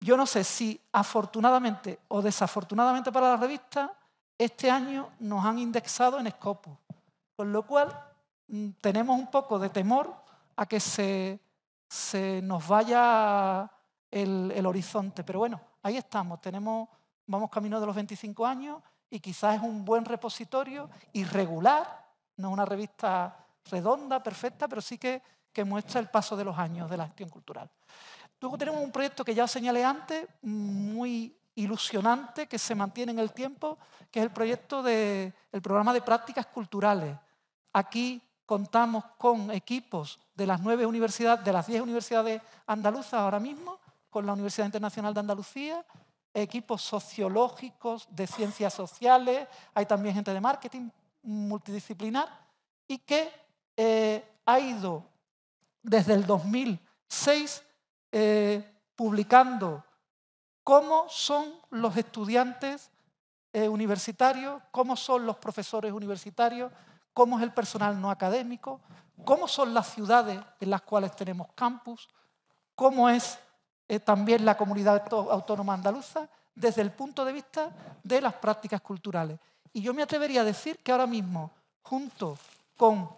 Yo no sé si afortunadamente o desafortunadamente para la revista, este año nos han indexado en Scopus, con lo cual mm, tenemos un poco de temor a que se, nos vaya el, el, horizonte. Pero bueno, ahí estamos, tenemos, vamos camino de los 25 años y quizás es un buen repositorio irregular, no una revista redonda, perfecta, pero sí que, que muestra el paso de los años de la gestión cultural. Luego tenemos un proyecto que ya señalé antes, muy ilusionante, que se mantiene en el tiempo, que es el proyecto del programa de prácticas culturales. Aquí contamos con equipos de las nueve universidades, de las diez universidades andaluzas ahora mismo, con la Universidad Internacional de Andalucía, equipos sociológicos, de ciencias sociales, hay también gente de marketing multidisciplinar, y que eh, ha ido desde el 2006 eh, publicando cómo son los estudiantes eh, universitarios, cómo son los profesores universitarios, cómo es el personal no académico, cómo son las ciudades en las cuales tenemos campus, cómo es también la comunidad autónoma andaluza desde el punto de vista de las prácticas culturales. Y yo me atrevería a decir que ahora mismo, junto con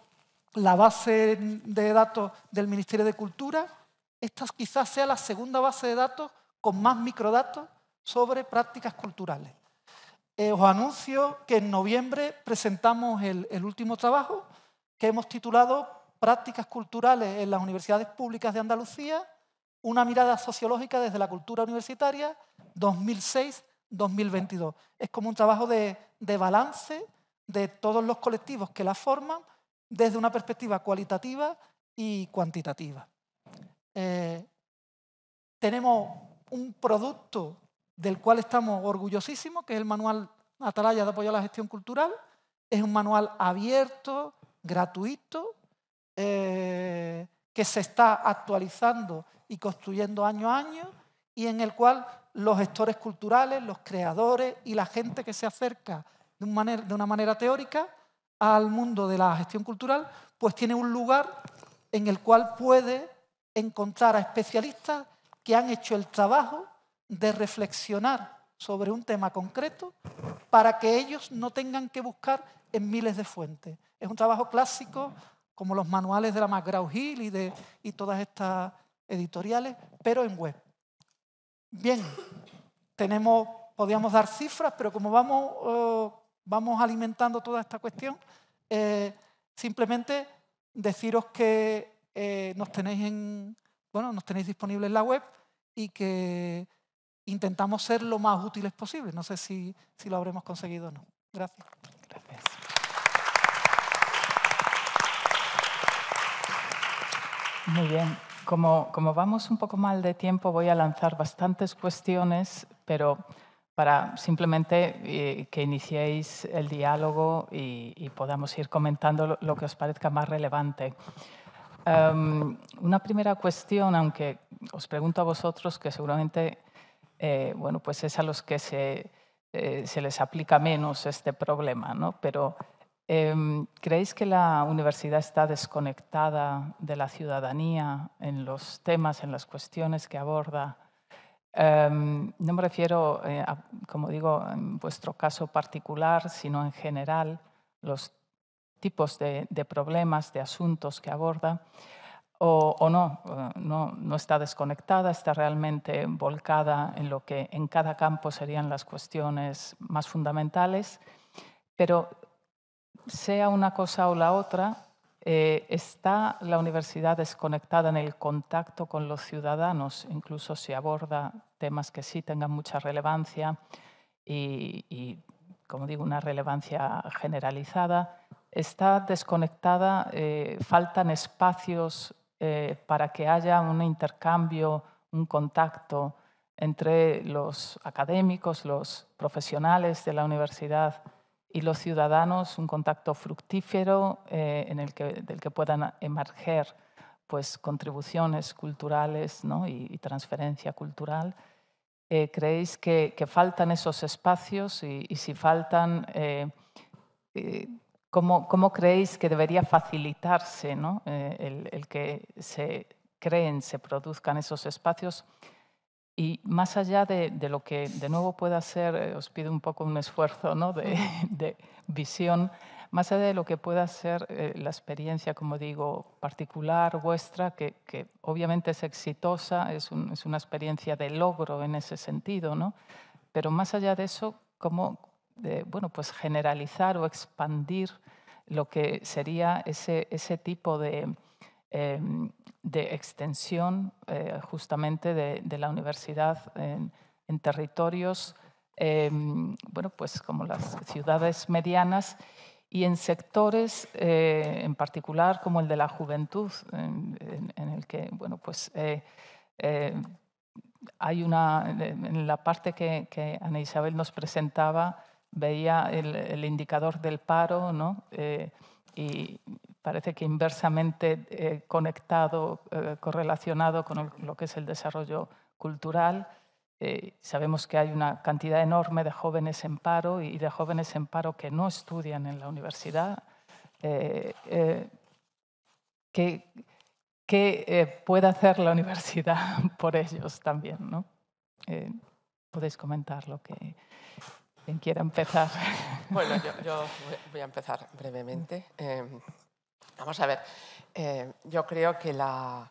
la base de datos del Ministerio de Cultura, esta quizás sea la segunda base de datos con más microdatos sobre prácticas culturales. Eh, os anuncio que en noviembre presentamos el último trabajo que hemos titulado Prácticas culturales en las universidades públicas de Andalucía, una mirada sociológica desde la cultura universitaria 2006-2022. Es como un trabajo de, de balance de todos los colectivos que la forman desde una perspectiva cualitativa y cuantitativa. Eh, tenemos un producto del cual estamos orgullosísimos, que es el manual Atalaya de apoyo a la gestión cultural. Es un manual abierto, gratuito, eh, que se está actualizando y construyendo año a año y en el cual los gestores culturales, los creadores y la gente que se acerca de una manera teórica al mundo de la gestión cultural, pues tiene un lugar en el cual puede encontrar a especialistas que han hecho el trabajo de reflexionar sobre un tema concreto para que ellos no tengan que buscar en miles de fuentes. Es un trabajo clásico como los manuales de la McGraw-Hill y, de, y todas estas editoriales, pero en web. Bien, tenemos, podríamos dar cifras, pero como vamos, eh, vamos alimentando toda esta cuestión, eh, simplemente deciros que eh, nos tenéis en, bueno, nos tenéis disponibles en la web y que intentamos ser lo más útiles posible. No sé si, si lo habremos conseguido o no. Gracias. Gracias. Muy bien. Como, vamos un poco mal de tiempo, voy a lanzar bastantes cuestiones, pero para simplemente eh, que iniciéis el diálogo y, podamos ir comentando lo, que os parezca más relevante. Em, una primera cuestión, aunque os pregunto a vosotros, que seguramente eh, bueno, pues es a los que se, eh, se les aplica menos este problema, ¿no? pero em, ¿creéis que la universidad está desconectada de la ciudadanía en los temas, en las cuestiones que aborda? Em, no me refiero, eh, a, como digo, en vuestro caso particular, sino en general, los tipos de, problemas, de asuntos que aborda, o, o no, eh, no, no, está desconectada, está realmente volcada en lo que en cada campo serían las cuestiones más fundamentales, pero sea una cosa o la otra, eh, ¿Está la universidad desconectada en el contacto con los ciudadanos, incluso si aborda temas que sí tengan mucha relevancia y, como digo, una relevancia generalizada? ¿Está desconectada? Eh, ¿Faltan espacios eh, para que haya un intercambio, un contacto entre los académicos, los profesionales de la universidad y los ciudadanos un contacto fructífero eh, en el que, del que puedan emerger pues, contribuciones culturales y, transferencia cultural. Eh, ¿Creéis que, faltan esos espacios y, si faltan, eh, ¿cómo, ¿cómo, creéis que debería facilitarse el, el, que se creen, se produzcan esos espacios? Y más allá de, lo que de nuevo pueda ser, eh, os pido un poco un esfuerzo ¿no? de, de, visión, más allá de lo que pueda ser eh, la experiencia, como digo, particular vuestra, que, que obviamente es exitosa, es, es, una experiencia de logro en ese sentido, ¿no? pero más allá de eso, cómo de, bueno, pues generalizar o expandir lo que sería ese, ese tipo de, Em, de extensión eh, justamente de, la universidad en, territorios, em, bueno, pues como las ciudades medianas y en sectores eh, en particular como el de la juventud, en, el que, bueno, pues eh, hay una, en la parte que, Ana Isabel nos presentaba, veía el, el indicador del paro, ¿no? y parece que inversamente eh, conectado, eh, correlacionado con lo que es el desarrollo cultural. Eh, sabemos que hay una cantidad enorme de jóvenes en paro y de jóvenes en paro que no estudian en la universidad. ¿Qué, qué puede hacer la universidad por ellos también? ¿no? podéis comentar lo que quien quiera empezar. Bueno, yo, yo voy a empezar brevemente. Em, Vamos a ver, eh, yo creo que la,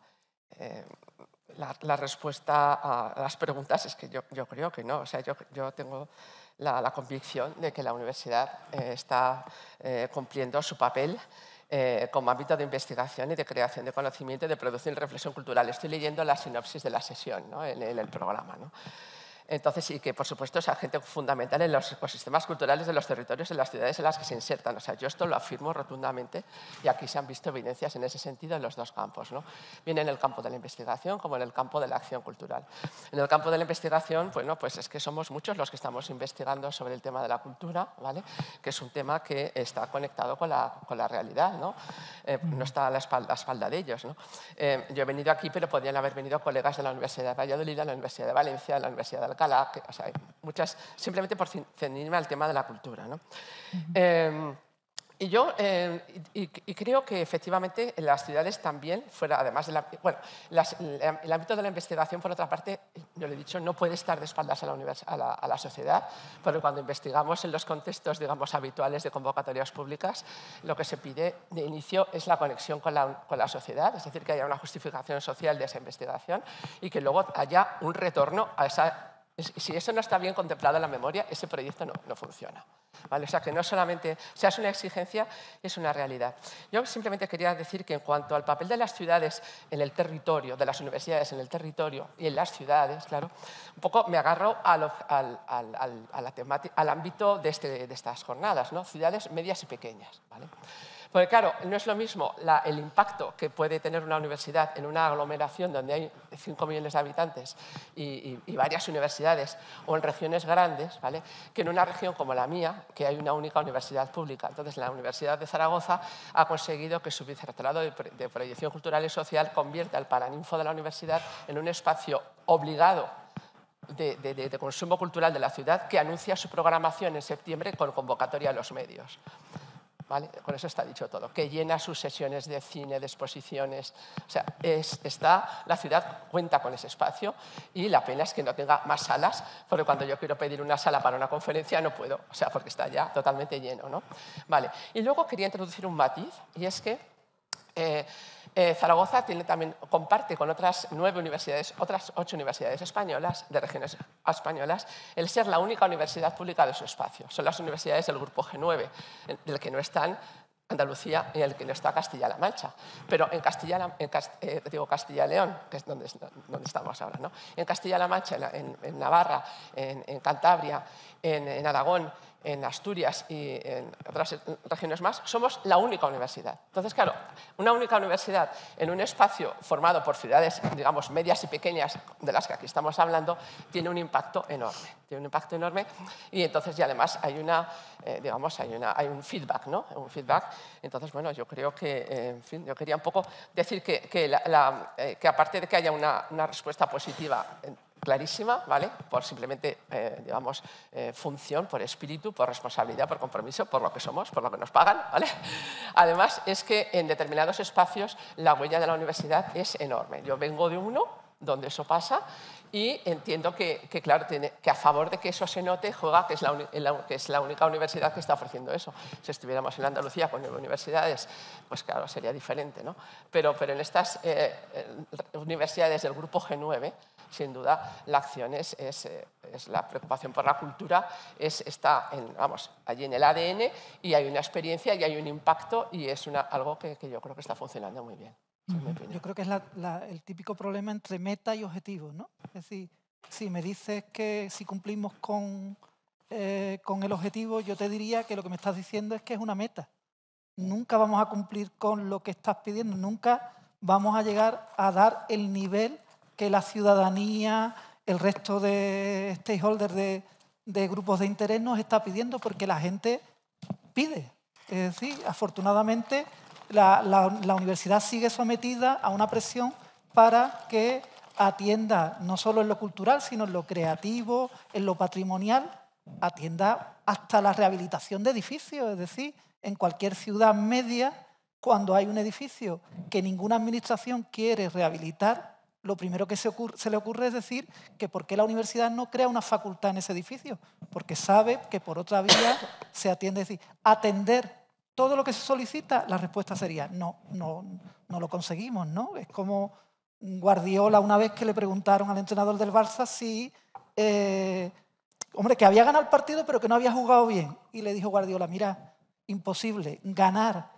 eh, la, respuesta a las preguntas es que yo, creo que no. O sea, yo, tengo la, la, convicción de que la universidad eh, está cumpliendo su papel como ámbito de investigación y de creación de conocimiento y de producción y reflexión cultural. Estoy leyendo la sinopsis de la sesión ¿no? en, en, el programa. ¿no? Entonces, sí que por supuesto es agente fundamental en los ecosistemas culturales de los territorios, en las ciudades en las que se insertan. O sea, yo esto lo afirmo rotundamente y aquí se han visto evidencias en ese sentido en los dos campos, ¿no? bien en el campo de la investigación como en el campo de la acción cultural. En el campo de la investigación, bueno, pues es que somos muchos los que estamos investigando sobre el tema de la cultura, ¿vale? que es un tema que está conectado con la, con la realidad, no, eh, no está a la espalda, espalda de ellos. ¿no? Eh, yo he venido aquí, pero podrían haber venido colegas de la Universidad de Valladolid, de la Universidad de Valencia, de la Universidad de Alcalá, que, o sea, muchas, simplemente por ceñirme al tema de la cultura. ¿no? eh, y yo eh, y, creo que efectivamente en las ciudades también, fuera además de la, bueno, las, el ámbito de la investigación, por otra parte, yo le he dicho, no puede estar de espaldas a la, a la, a la sociedad, porque cuando investigamos en los contextos, digamos, habituales de convocatorias públicas, lo que se pide de inicio es la conexión con la, con la sociedad, es decir, que haya una justificación social de esa investigación y que luego haya un retorno a esa si eso no está bien contemplado en la memoria, ese proyecto no, no funciona. ¿vale? O sea, que no solamente sea es una exigencia, es una realidad. Yo simplemente quería decir que en cuanto al papel de las ciudades en el territorio, de las universidades en el territorio y en las ciudades, claro, un poco me agarro al, al, al, al ámbito de, este, de, estas jornadas, ¿no? ciudades medias y pequeñas. ¿vale? Porque claro, no es lo mismo el impacto que puede tener una universidad en una aglomeración donde hay 5 millones de habitantes y, varias universidades o en regiones grandes, ¿vale? que en una región como la mía, que hay una única universidad pública. Entonces, la Universidad de Zaragoza ha conseguido que su vicerrectorado de, Proyección Cultural y Social convierta el Paraninfo de la universidad en un espacio obligado de, consumo cultural de la ciudad que anuncia su programación en septiembre con convocatoria a los medios. Con eso está dicho todo, que llena sus sesiones de cine, de exposiciones. O sea, está, la ciudad cuenta con ese espacio y la pena es que no tenga más salas, porque cuando yo quiero pedir una sala para una conferencia no puedo, o sea, porque está ya totalmente lleno. ¿no? Vale. Y luego quería introducir un matiz, y es que eh, eh, Zaragoza comparte con otras nueve universidades, otras ocho universidades españolas, de regiones españolas, el ser la única universidad pública de su espacio. Son las universidades del grupo G9, del que no están Andalucía y el que no está Castilla-La Mancha. Pero en Castilla, eh, digo Castilla-León, que es donde, estamos ahora, en Castilla-La Mancha, en, Navarra, en, Cantabria, en, Aragón, en Asturias y en otras regiones más, somos la única universidad. Entonces, claro, una única universidad en un espacio formado por ciudades, digamos, medias y pequeñas, de las que aquí estamos hablando, tiene un impacto enorme. Tiene un impacto enorme y entonces, y además, hay, una, eh, digamos, hay, una, hay un feedback, ¿no? Un feedback. Entonces, bueno, yo creo que, eh, en fin, yo quería un poco decir que, que, la, eh, que aparte de que haya una, una respuesta positiva clarísima, ¿vale? por simplemente, eh, digamos, eh, función, por espíritu, por responsabilidad, por compromiso, por lo que somos, por lo que nos pagan. ¿vale? Además, es que en determinados espacios la huella de la universidad es enorme. Yo vengo de uno donde eso pasa y entiendo que, claro, tiene, que a favor de que eso se note juega que es, la, que es la única universidad que está ofreciendo eso. Si estuviéramos en Andalucía con universidades, pues claro, sería diferente. ¿no? Pero, pero en estas eh, universidades del grupo G9, sin duda, la acción es, eh, es, la preocupación por la cultura, es, está en, vamos, allí en el ADN y hay una experiencia y hay un impacto y es una, algo que, que yo creo que está funcionando muy bien. Yo creo que es el típico problema entre meta y objetivo, ¿no? Es decir, si me dices que si cumplimos con, eh, con el objetivo, yo te diría que lo que me estás diciendo es que es una meta. Nunca vamos a cumplir con lo que estás pidiendo, nunca vamos a llegar a dar el nivel que la ciudadanía, el resto de stakeholders de, grupos de interés nos está pidiendo porque la gente pide. Es decir, afortunadamente la, universidad sigue sometida a una presión para que atienda no solo en lo cultural, sino en lo creativo, en lo patrimonial, atienda hasta la rehabilitación de edificios. Es decir, en cualquier ciudad media, cuando hay un edificio que ninguna administración quiere rehabilitar, lo primero que se, le ocurre es decir que por qué la universidad no crea una facultad en ese edificio, porque sabe que por otra vía se atiende, es decir, atender todo lo que se solicita, la respuesta sería no, no, no lo conseguimos, ¿no? Es como Guardiola una vez que le preguntaron al entrenador del Barça si, eh, hombre, que había ganado el partido pero que no había jugado bien. Y le dijo Guardiola, mira, imposible, ganar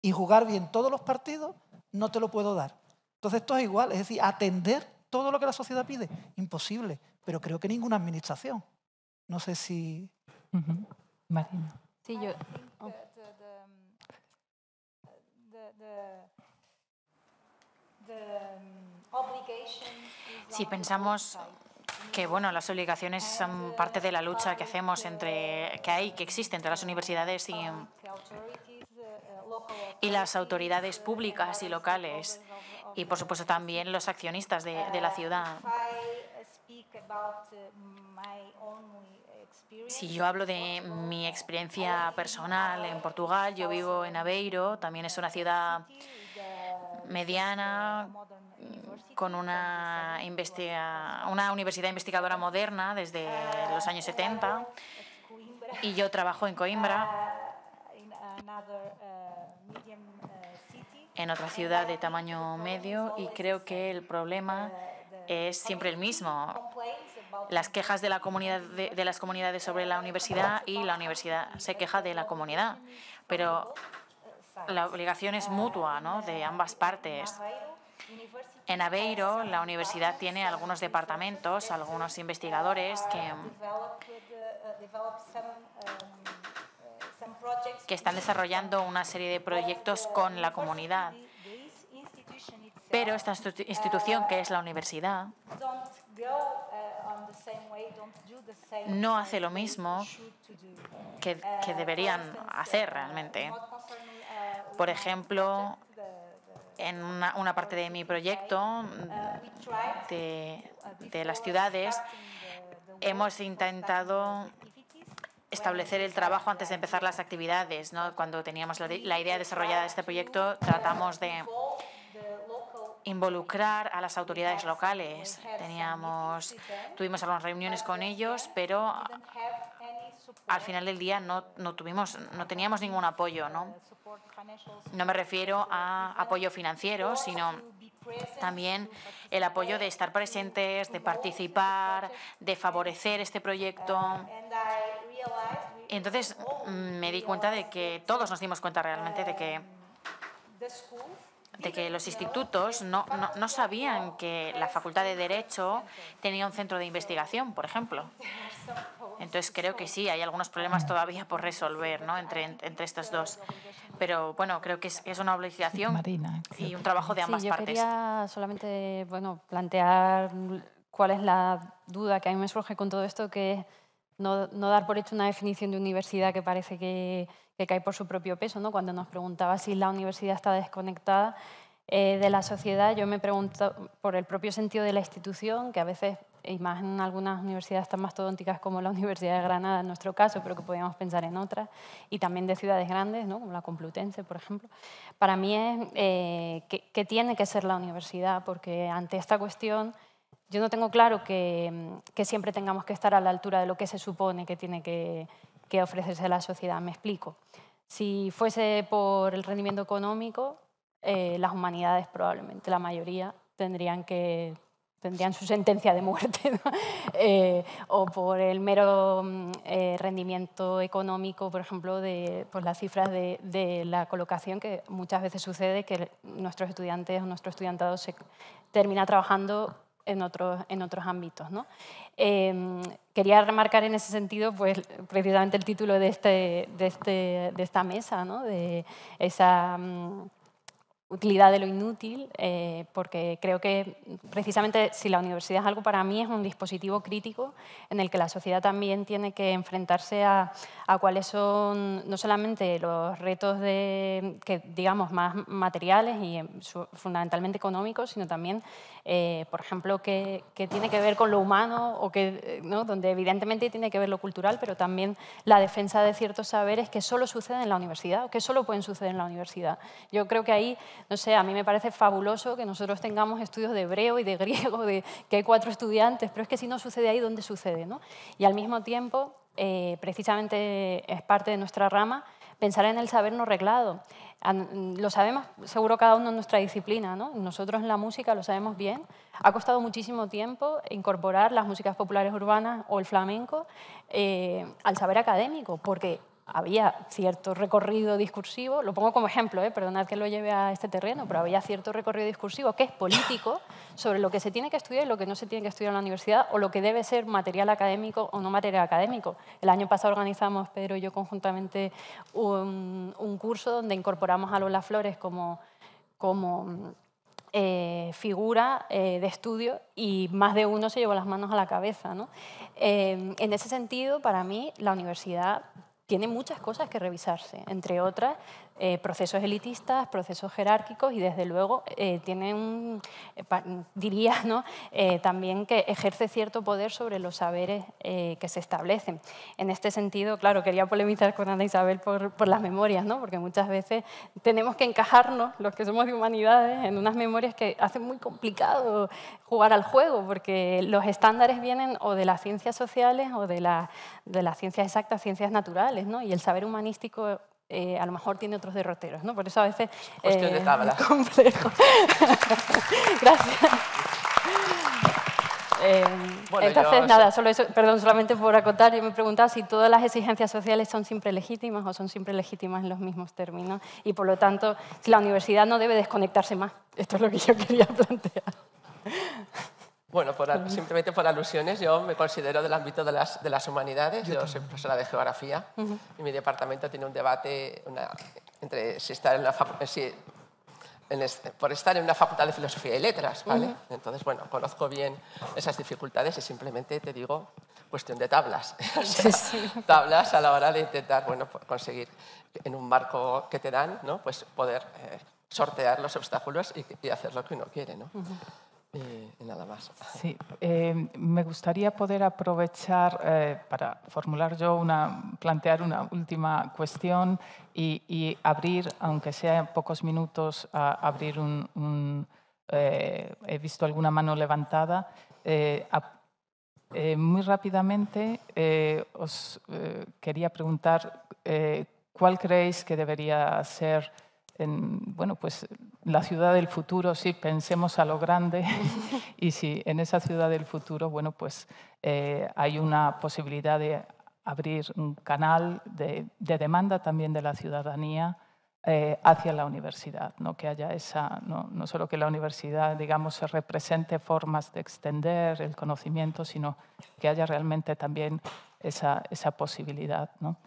y jugar bien todos los partidos no te lo puedo dar. Entonces esto es igual, es decir, atender todo lo que la sociedad pide, imposible, pero creo que ninguna administración. No sé si... Marina. Sí, yo... Si pensamos que bueno, las obligaciones son parte de la lucha que hacemos entre que hay, que existe entre las universidades y, y las autoridades públicas y locales y por supuesto también los accionistas de, de la ciudad. Si yo hablo de mi experiencia personal en Portugal, yo vivo en Aveiro, también es una ciudad mediana, con una, una universidad investigadora moderna desde los años 70 y yo trabajo en Coimbra, en otra ciudad de tamaño medio y creo que el problema es siempre el mismo. Las quejas de, la comunidad de las comunidades sobre la universidad y la universidad se queja de la comunidad. Pero la obligación es mutua ¿no? de ambas partes. En Aveiro, la universidad tiene algunos departamentos, algunos investigadores que que están desarrollando una serie de proyectos con la comunidad. Pero esta institución, que es la universidad, no hace lo mismo que, deberían hacer realmente. Por ejemplo, en una, parte de mi proyecto de, las ciudades, hemos intentado establecer el trabajo antes de empezar las actividades. ¿no? Cuando teníamos la, idea desarrollada de este proyecto, tratamos de involucrar a las autoridades locales. Teníamos, tuvimos algunas reuniones con ellos, pero al final del día no, no, tuvimos, no teníamos ningún apoyo. ¿no? no me refiero a apoyo financiero, sino también el apoyo de estar presentes, de participar, de favorecer este proyecto. Entonces mm, me di cuenta de que todos nos dimos cuenta realmente de que de que los institutos no, no, sabían que la Facultad de Derecho tenía un centro de investigación, por ejemplo. Entonces creo que sí, hay algunos problemas todavía por resolver ¿no? entre, entre estos dos. Pero bueno, creo que es, es una obligación y un trabajo de ambas sí, yo partes. Quería solamente bueno, plantear cuál es la duda que a mí me surge con todo esto, que es no, dar por hecho una definición de universidad que parece que, que, cae por su propio peso. ¿no? Cuando nos preguntaba si la universidad está desconectada eh, de la sociedad, yo me pregunto por el propio sentido de la institución, que a veces, y más en algunas universidades tan mastodónticas como la Universidad de Granada en nuestro caso, pero que podríamos pensar en otras, y también de ciudades grandes, ¿no? como la Complutense, por ejemplo, para mí es eh, que tiene que ser la universidad, porque ante esta cuestión yo no tengo claro que, siempre tengamos que estar a la altura de lo que se supone que tiene que, ofrecerse a la sociedad. Me explico. Si fuese por el rendimiento económico, eh, las humanidades probablemente, la mayoría, tendrían que tendrían su sentencia de muerte, eh, o por el mero mm, eh, rendimiento económico, por ejemplo, de pues, las cifras de, de, la colocación, que muchas veces sucede que nuestros estudiantes o nuestro estudiantado se termina trabajando en otros, en otros ámbitos. ¿no? Em, quería remarcar en ese sentido pues, precisamente el título de, este, de, este, de esta mesa, ¿no? de esa... Mm, utilidad de lo inútil, eh, porque creo que precisamente si la universidad es algo para mí es un dispositivo crítico en el que la sociedad también tiene que enfrentarse a, cuáles son no solamente los retos de, que, digamos, más materiales y eh, fundamentalmente económicos, sino también, eh, por ejemplo, que, que, tiene que ver con lo humano, o que, ¿no? donde evidentemente tiene que ver lo cultural, pero también la defensa de ciertos saberes que solo suceden en la universidad, o que solo pueden suceder en la universidad. Yo creo que ahí no sé, a mí me parece fabuloso que nosotros tengamos estudios de hebreo y de griego, de que hay cuatro estudiantes, pero es que si no sucede ahí, ¿dónde sucede? ¿no? Y al mismo tiempo, eh, precisamente es parte de nuestra rama, pensar en el saber no reglado. Lo sabemos seguro cada uno en nuestra disciplina, ¿no? nosotros en la música lo sabemos bien. Ha costado muchísimo tiempo incorporar las músicas populares urbanas o el flamenco eh, al saber académico, porque había cierto recorrido discursivo, lo pongo como ejemplo, ¿eh? perdonad que lo lleve a este terreno, pero había cierto recorrido discursivo que es político sobre lo que se tiene que estudiar y lo que no se tiene que estudiar en la universidad o lo que debe ser material académico o no material académico. El año pasado organizamos, Pedro y yo conjuntamente, un, curso donde incorporamos a Lola Flores como, como eh, figura eh, de estudio y más de uno se llevó las manos a la cabeza. ¿no? Eh, en ese sentido, para mí, la universidad tiene muchas cosas que revisarse, entre otras eh, procesos elitistas, procesos jerárquicos y desde luego eh, tiene un, eh, diría ¿no? también que ejerce cierto poder sobre los saberes que se establecen. En este sentido, claro, quería polemizar con Ana Isabel por, las memorias, ¿no? porque muchas veces tenemos que encajarnos, los que somos de humanidades, en unas memorias que hacen muy complicado jugar al juego, porque los estándares vienen o de las ciencias sociales o de, de las ciencias exactas, ciencias naturales, ¿no? y el saber humanístico eh, a lo mejor tiene otros derroteros, ¿no? Por eso a veces Cuestión de eh, complejo. Gracias. Eh, entonces, nada, solo eso, perdón, solamente por acotar, yo me preguntaba si todas las exigencias sociales son siempre legítimas o son siempre legítimas en los mismos términos y por lo tanto, si la universidad no debe desconectarse más. Esto es lo que yo quería plantear. Bueno, simplemente por alusiones, yo me considero del ámbito de las, de las humanidades, yo, soy profesora de geografía y mi departamento tiene un debate entre si estar en la si, por estar en una facultad de filosofía y letras, ¿vale? Entonces, bueno, conozco bien esas dificultades y simplemente te digo cuestión de tablas. Tablas a la hora de intentar, bueno, pues conseguir en un marco que te dan, ¿no? Pues poder eh, sortear los obstáculos y, hacer lo que uno quiere, ¿no? Más. Sí, eh, me gustaría poder aprovechar eh, para formular yo una, plantear una última cuestión y, abrir, aunque sea en pocos minutos, a abrir un, eh, he visto alguna mano levantada. muy rápidamente os quería preguntar cuál creéis que debería ser en, bueno, pues la ciudad del futuro, sí, pensemos a lo grande y si en esa ciudad del futuro, bueno, pues eh, hay una posibilidad de abrir un canal de, demanda también de la ciudadanía eh, hacia la universidad, ¿no? que haya esa, no, no, solo que la universidad, digamos, se represente formas de extender el conocimiento, sino que haya realmente también esa, esa posibilidad. ¿no?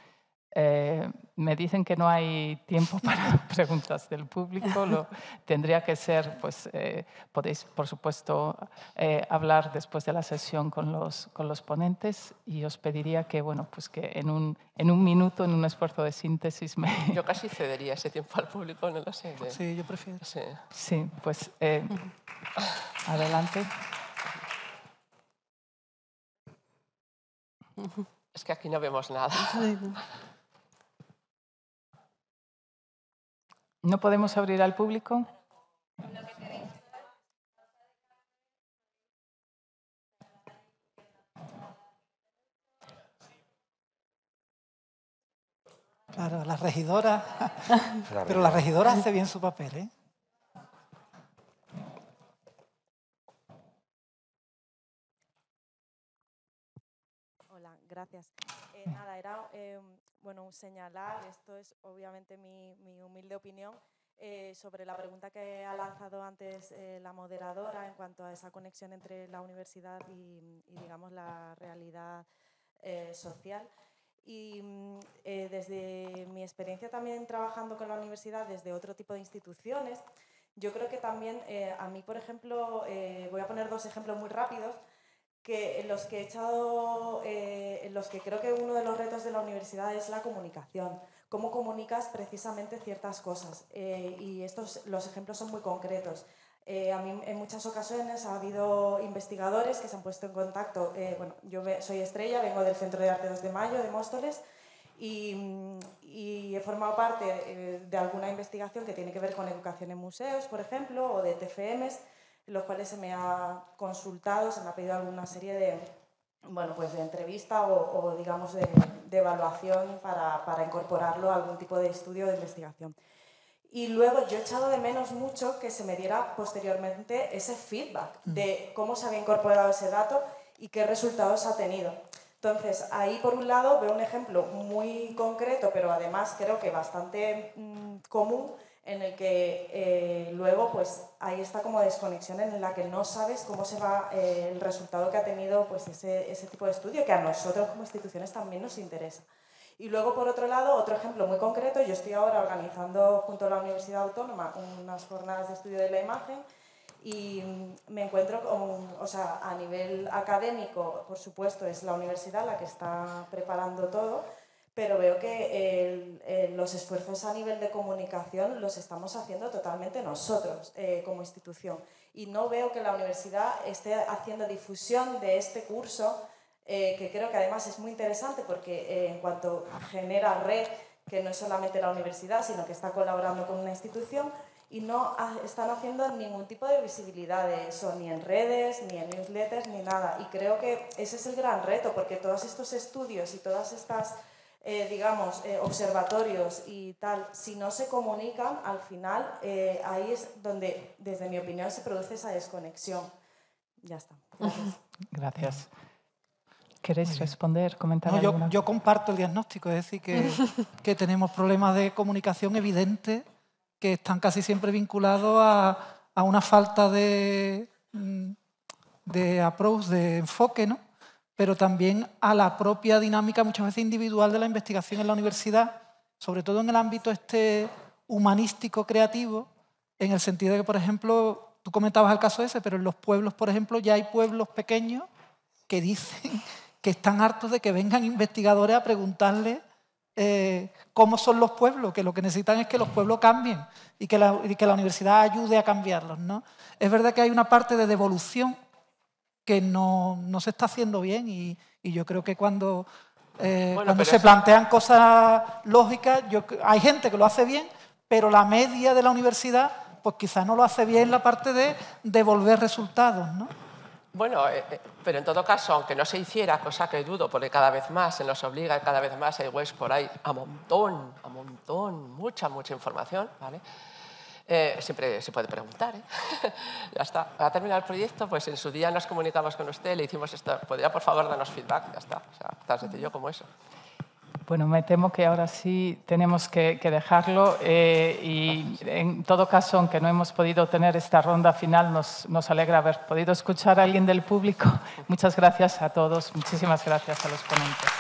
Eh, me dicen que no hay tiempo para preguntas del público. Lo, tendría que ser, pues eh, podéis, por supuesto, eh, hablar después de la sesión con los, con los ponentes y os pediría que, bueno, pues que en un, en un minuto, en un esfuerzo de síntesis, me... Yo casi cedería ese tiempo al público, no lo sé. Sí, yo prefiero. Sí, sí pues adelante. Es que aquí no vemos nada. ¿No podemos abrir al público? Claro, la regidora. Pero la regidora hace bien su papel, ¿eh? Gracias. Eh, nada, era eh, bueno, señalar, esto es obviamente mi, humilde opinión, eh, sobre la pregunta que ha lanzado antes eh, la moderadora en cuanto a esa conexión entre la universidad y, digamos, la realidad eh, social. Y mm, desde mi experiencia también trabajando con la universidad, desde otro tipo de instituciones, yo creo que también a mí, por ejemplo, voy a poner dos ejemplos muy rápidos que en los que he echado, eh, en los que creo que uno de los retos de la universidad es la comunicación. Cómo comunicas precisamente ciertas cosas. Eh, y estos, los ejemplos son muy concretos. Eh, a mí en muchas ocasiones ha habido investigadores que se han puesto en contacto. bueno, yo soy Estrella, vengo del Centro de Arte 2 de Mayo de Móstoles y, y he formado parte de alguna investigación que tiene que ver con educación en museos, por ejemplo, o de TFMs en los cuales se me ha consultado, se me ha pedido alguna serie de, bueno, pues de entrevista o, digamos de, evaluación para, para, incorporarlo a algún tipo de estudio de investigación. Y luego yo he echado de menos mucho que se me diera posteriormente ese feedback mm. de cómo se había incorporado ese dato y qué resultados ha tenido. Entonces, ahí por un lado veo un ejemplo muy concreto, pero además creo que bastante mm, común en el que eh, luego pues hay esta como desconexión en la que no sabes cómo se va eh, el resultado que ha tenido pues ese, ese, tipo de estudio que a nosotros como instituciones también nos interesa. Y luego por otro lado, otro ejemplo muy concreto, yo estoy ahora organizando junto a la Universidad Autónoma unas jornadas de estudio de la imagen y me encuentro con, o sea, a nivel académico, por supuesto, es la universidad la que está preparando todo, pero veo que los esfuerzos a nivel de comunicación los estamos haciendo totalmente nosotros eh, como institución. Y no veo que la universidad esté haciendo difusión de este curso, eh, que creo que además es muy interesante porque eh, en cuanto genera red, que no es solamente la universidad, sino que está colaborando con una institución, y no están haciendo ningún tipo de visibilidad de eso, ni en redes, ni en newsletters, ni nada. Y creo que ese es el gran reto, porque todos estos estudios y todas estas eh, digamos, eh, observatorios y tal, si no se comunican, al final eh, ahí es donde, desde mi opinión, se produce esa desconexión. Ya está. Gracias. ¿Queréis responder, comentar no, yo, yo, comparto el diagnóstico, es decir, que, que, tenemos problemas de comunicación evidentes que están casi siempre vinculados a, a una falta de, mm, de approach, de enfoque, ¿no? Pero también a la propia dinámica muchas veces individual de la investigación en la universidad, sobre todo en el ámbito este humanístico creativo, en el sentido de que, por ejemplo, tú comentabas el caso ese, pero en los pueblos, por ejemplo, ya hay pueblos pequeños que dicen que están hartos de que vengan investigadores a preguntarle eh, cómo son los pueblos, que lo que necesitan es que los pueblos cambien y que la, que la universidad ayude a cambiarlos. ¿no? Es verdad que hay una parte de devolución que no, no se está haciendo bien y, y yo creo que cuando, eh, cuando se plantean cosas lógicas, yo, hay gente que lo hace bien, pero la media de la universidad pues quizás no lo hace bien la parte de devolver resultados. ¿no? Bueno, eh, eh, pero en todo caso, aunque no se hiciera, cosa que dudo, porque cada vez más se nos obliga, cada vez más hay webs por ahí, a montón, a montón, mucha, mucha información, ¿vale? Eh, siempre se puede preguntar, ¿eh? ya está. Ha terminado el proyecto, pues en su día nos comunicamos con usted, le hicimos esto, ¿podría por favor darnos feedback? Ya está, o sea, tan sencillo como eso. Bueno, me temo que ahora sí tenemos que, dejarlo eh, y en todo caso, aunque no hemos podido tener esta ronda final, nos, nos alegra haber podido escuchar a alguien del público. Muchas gracias a todos, muchísimas gracias a los ponentes.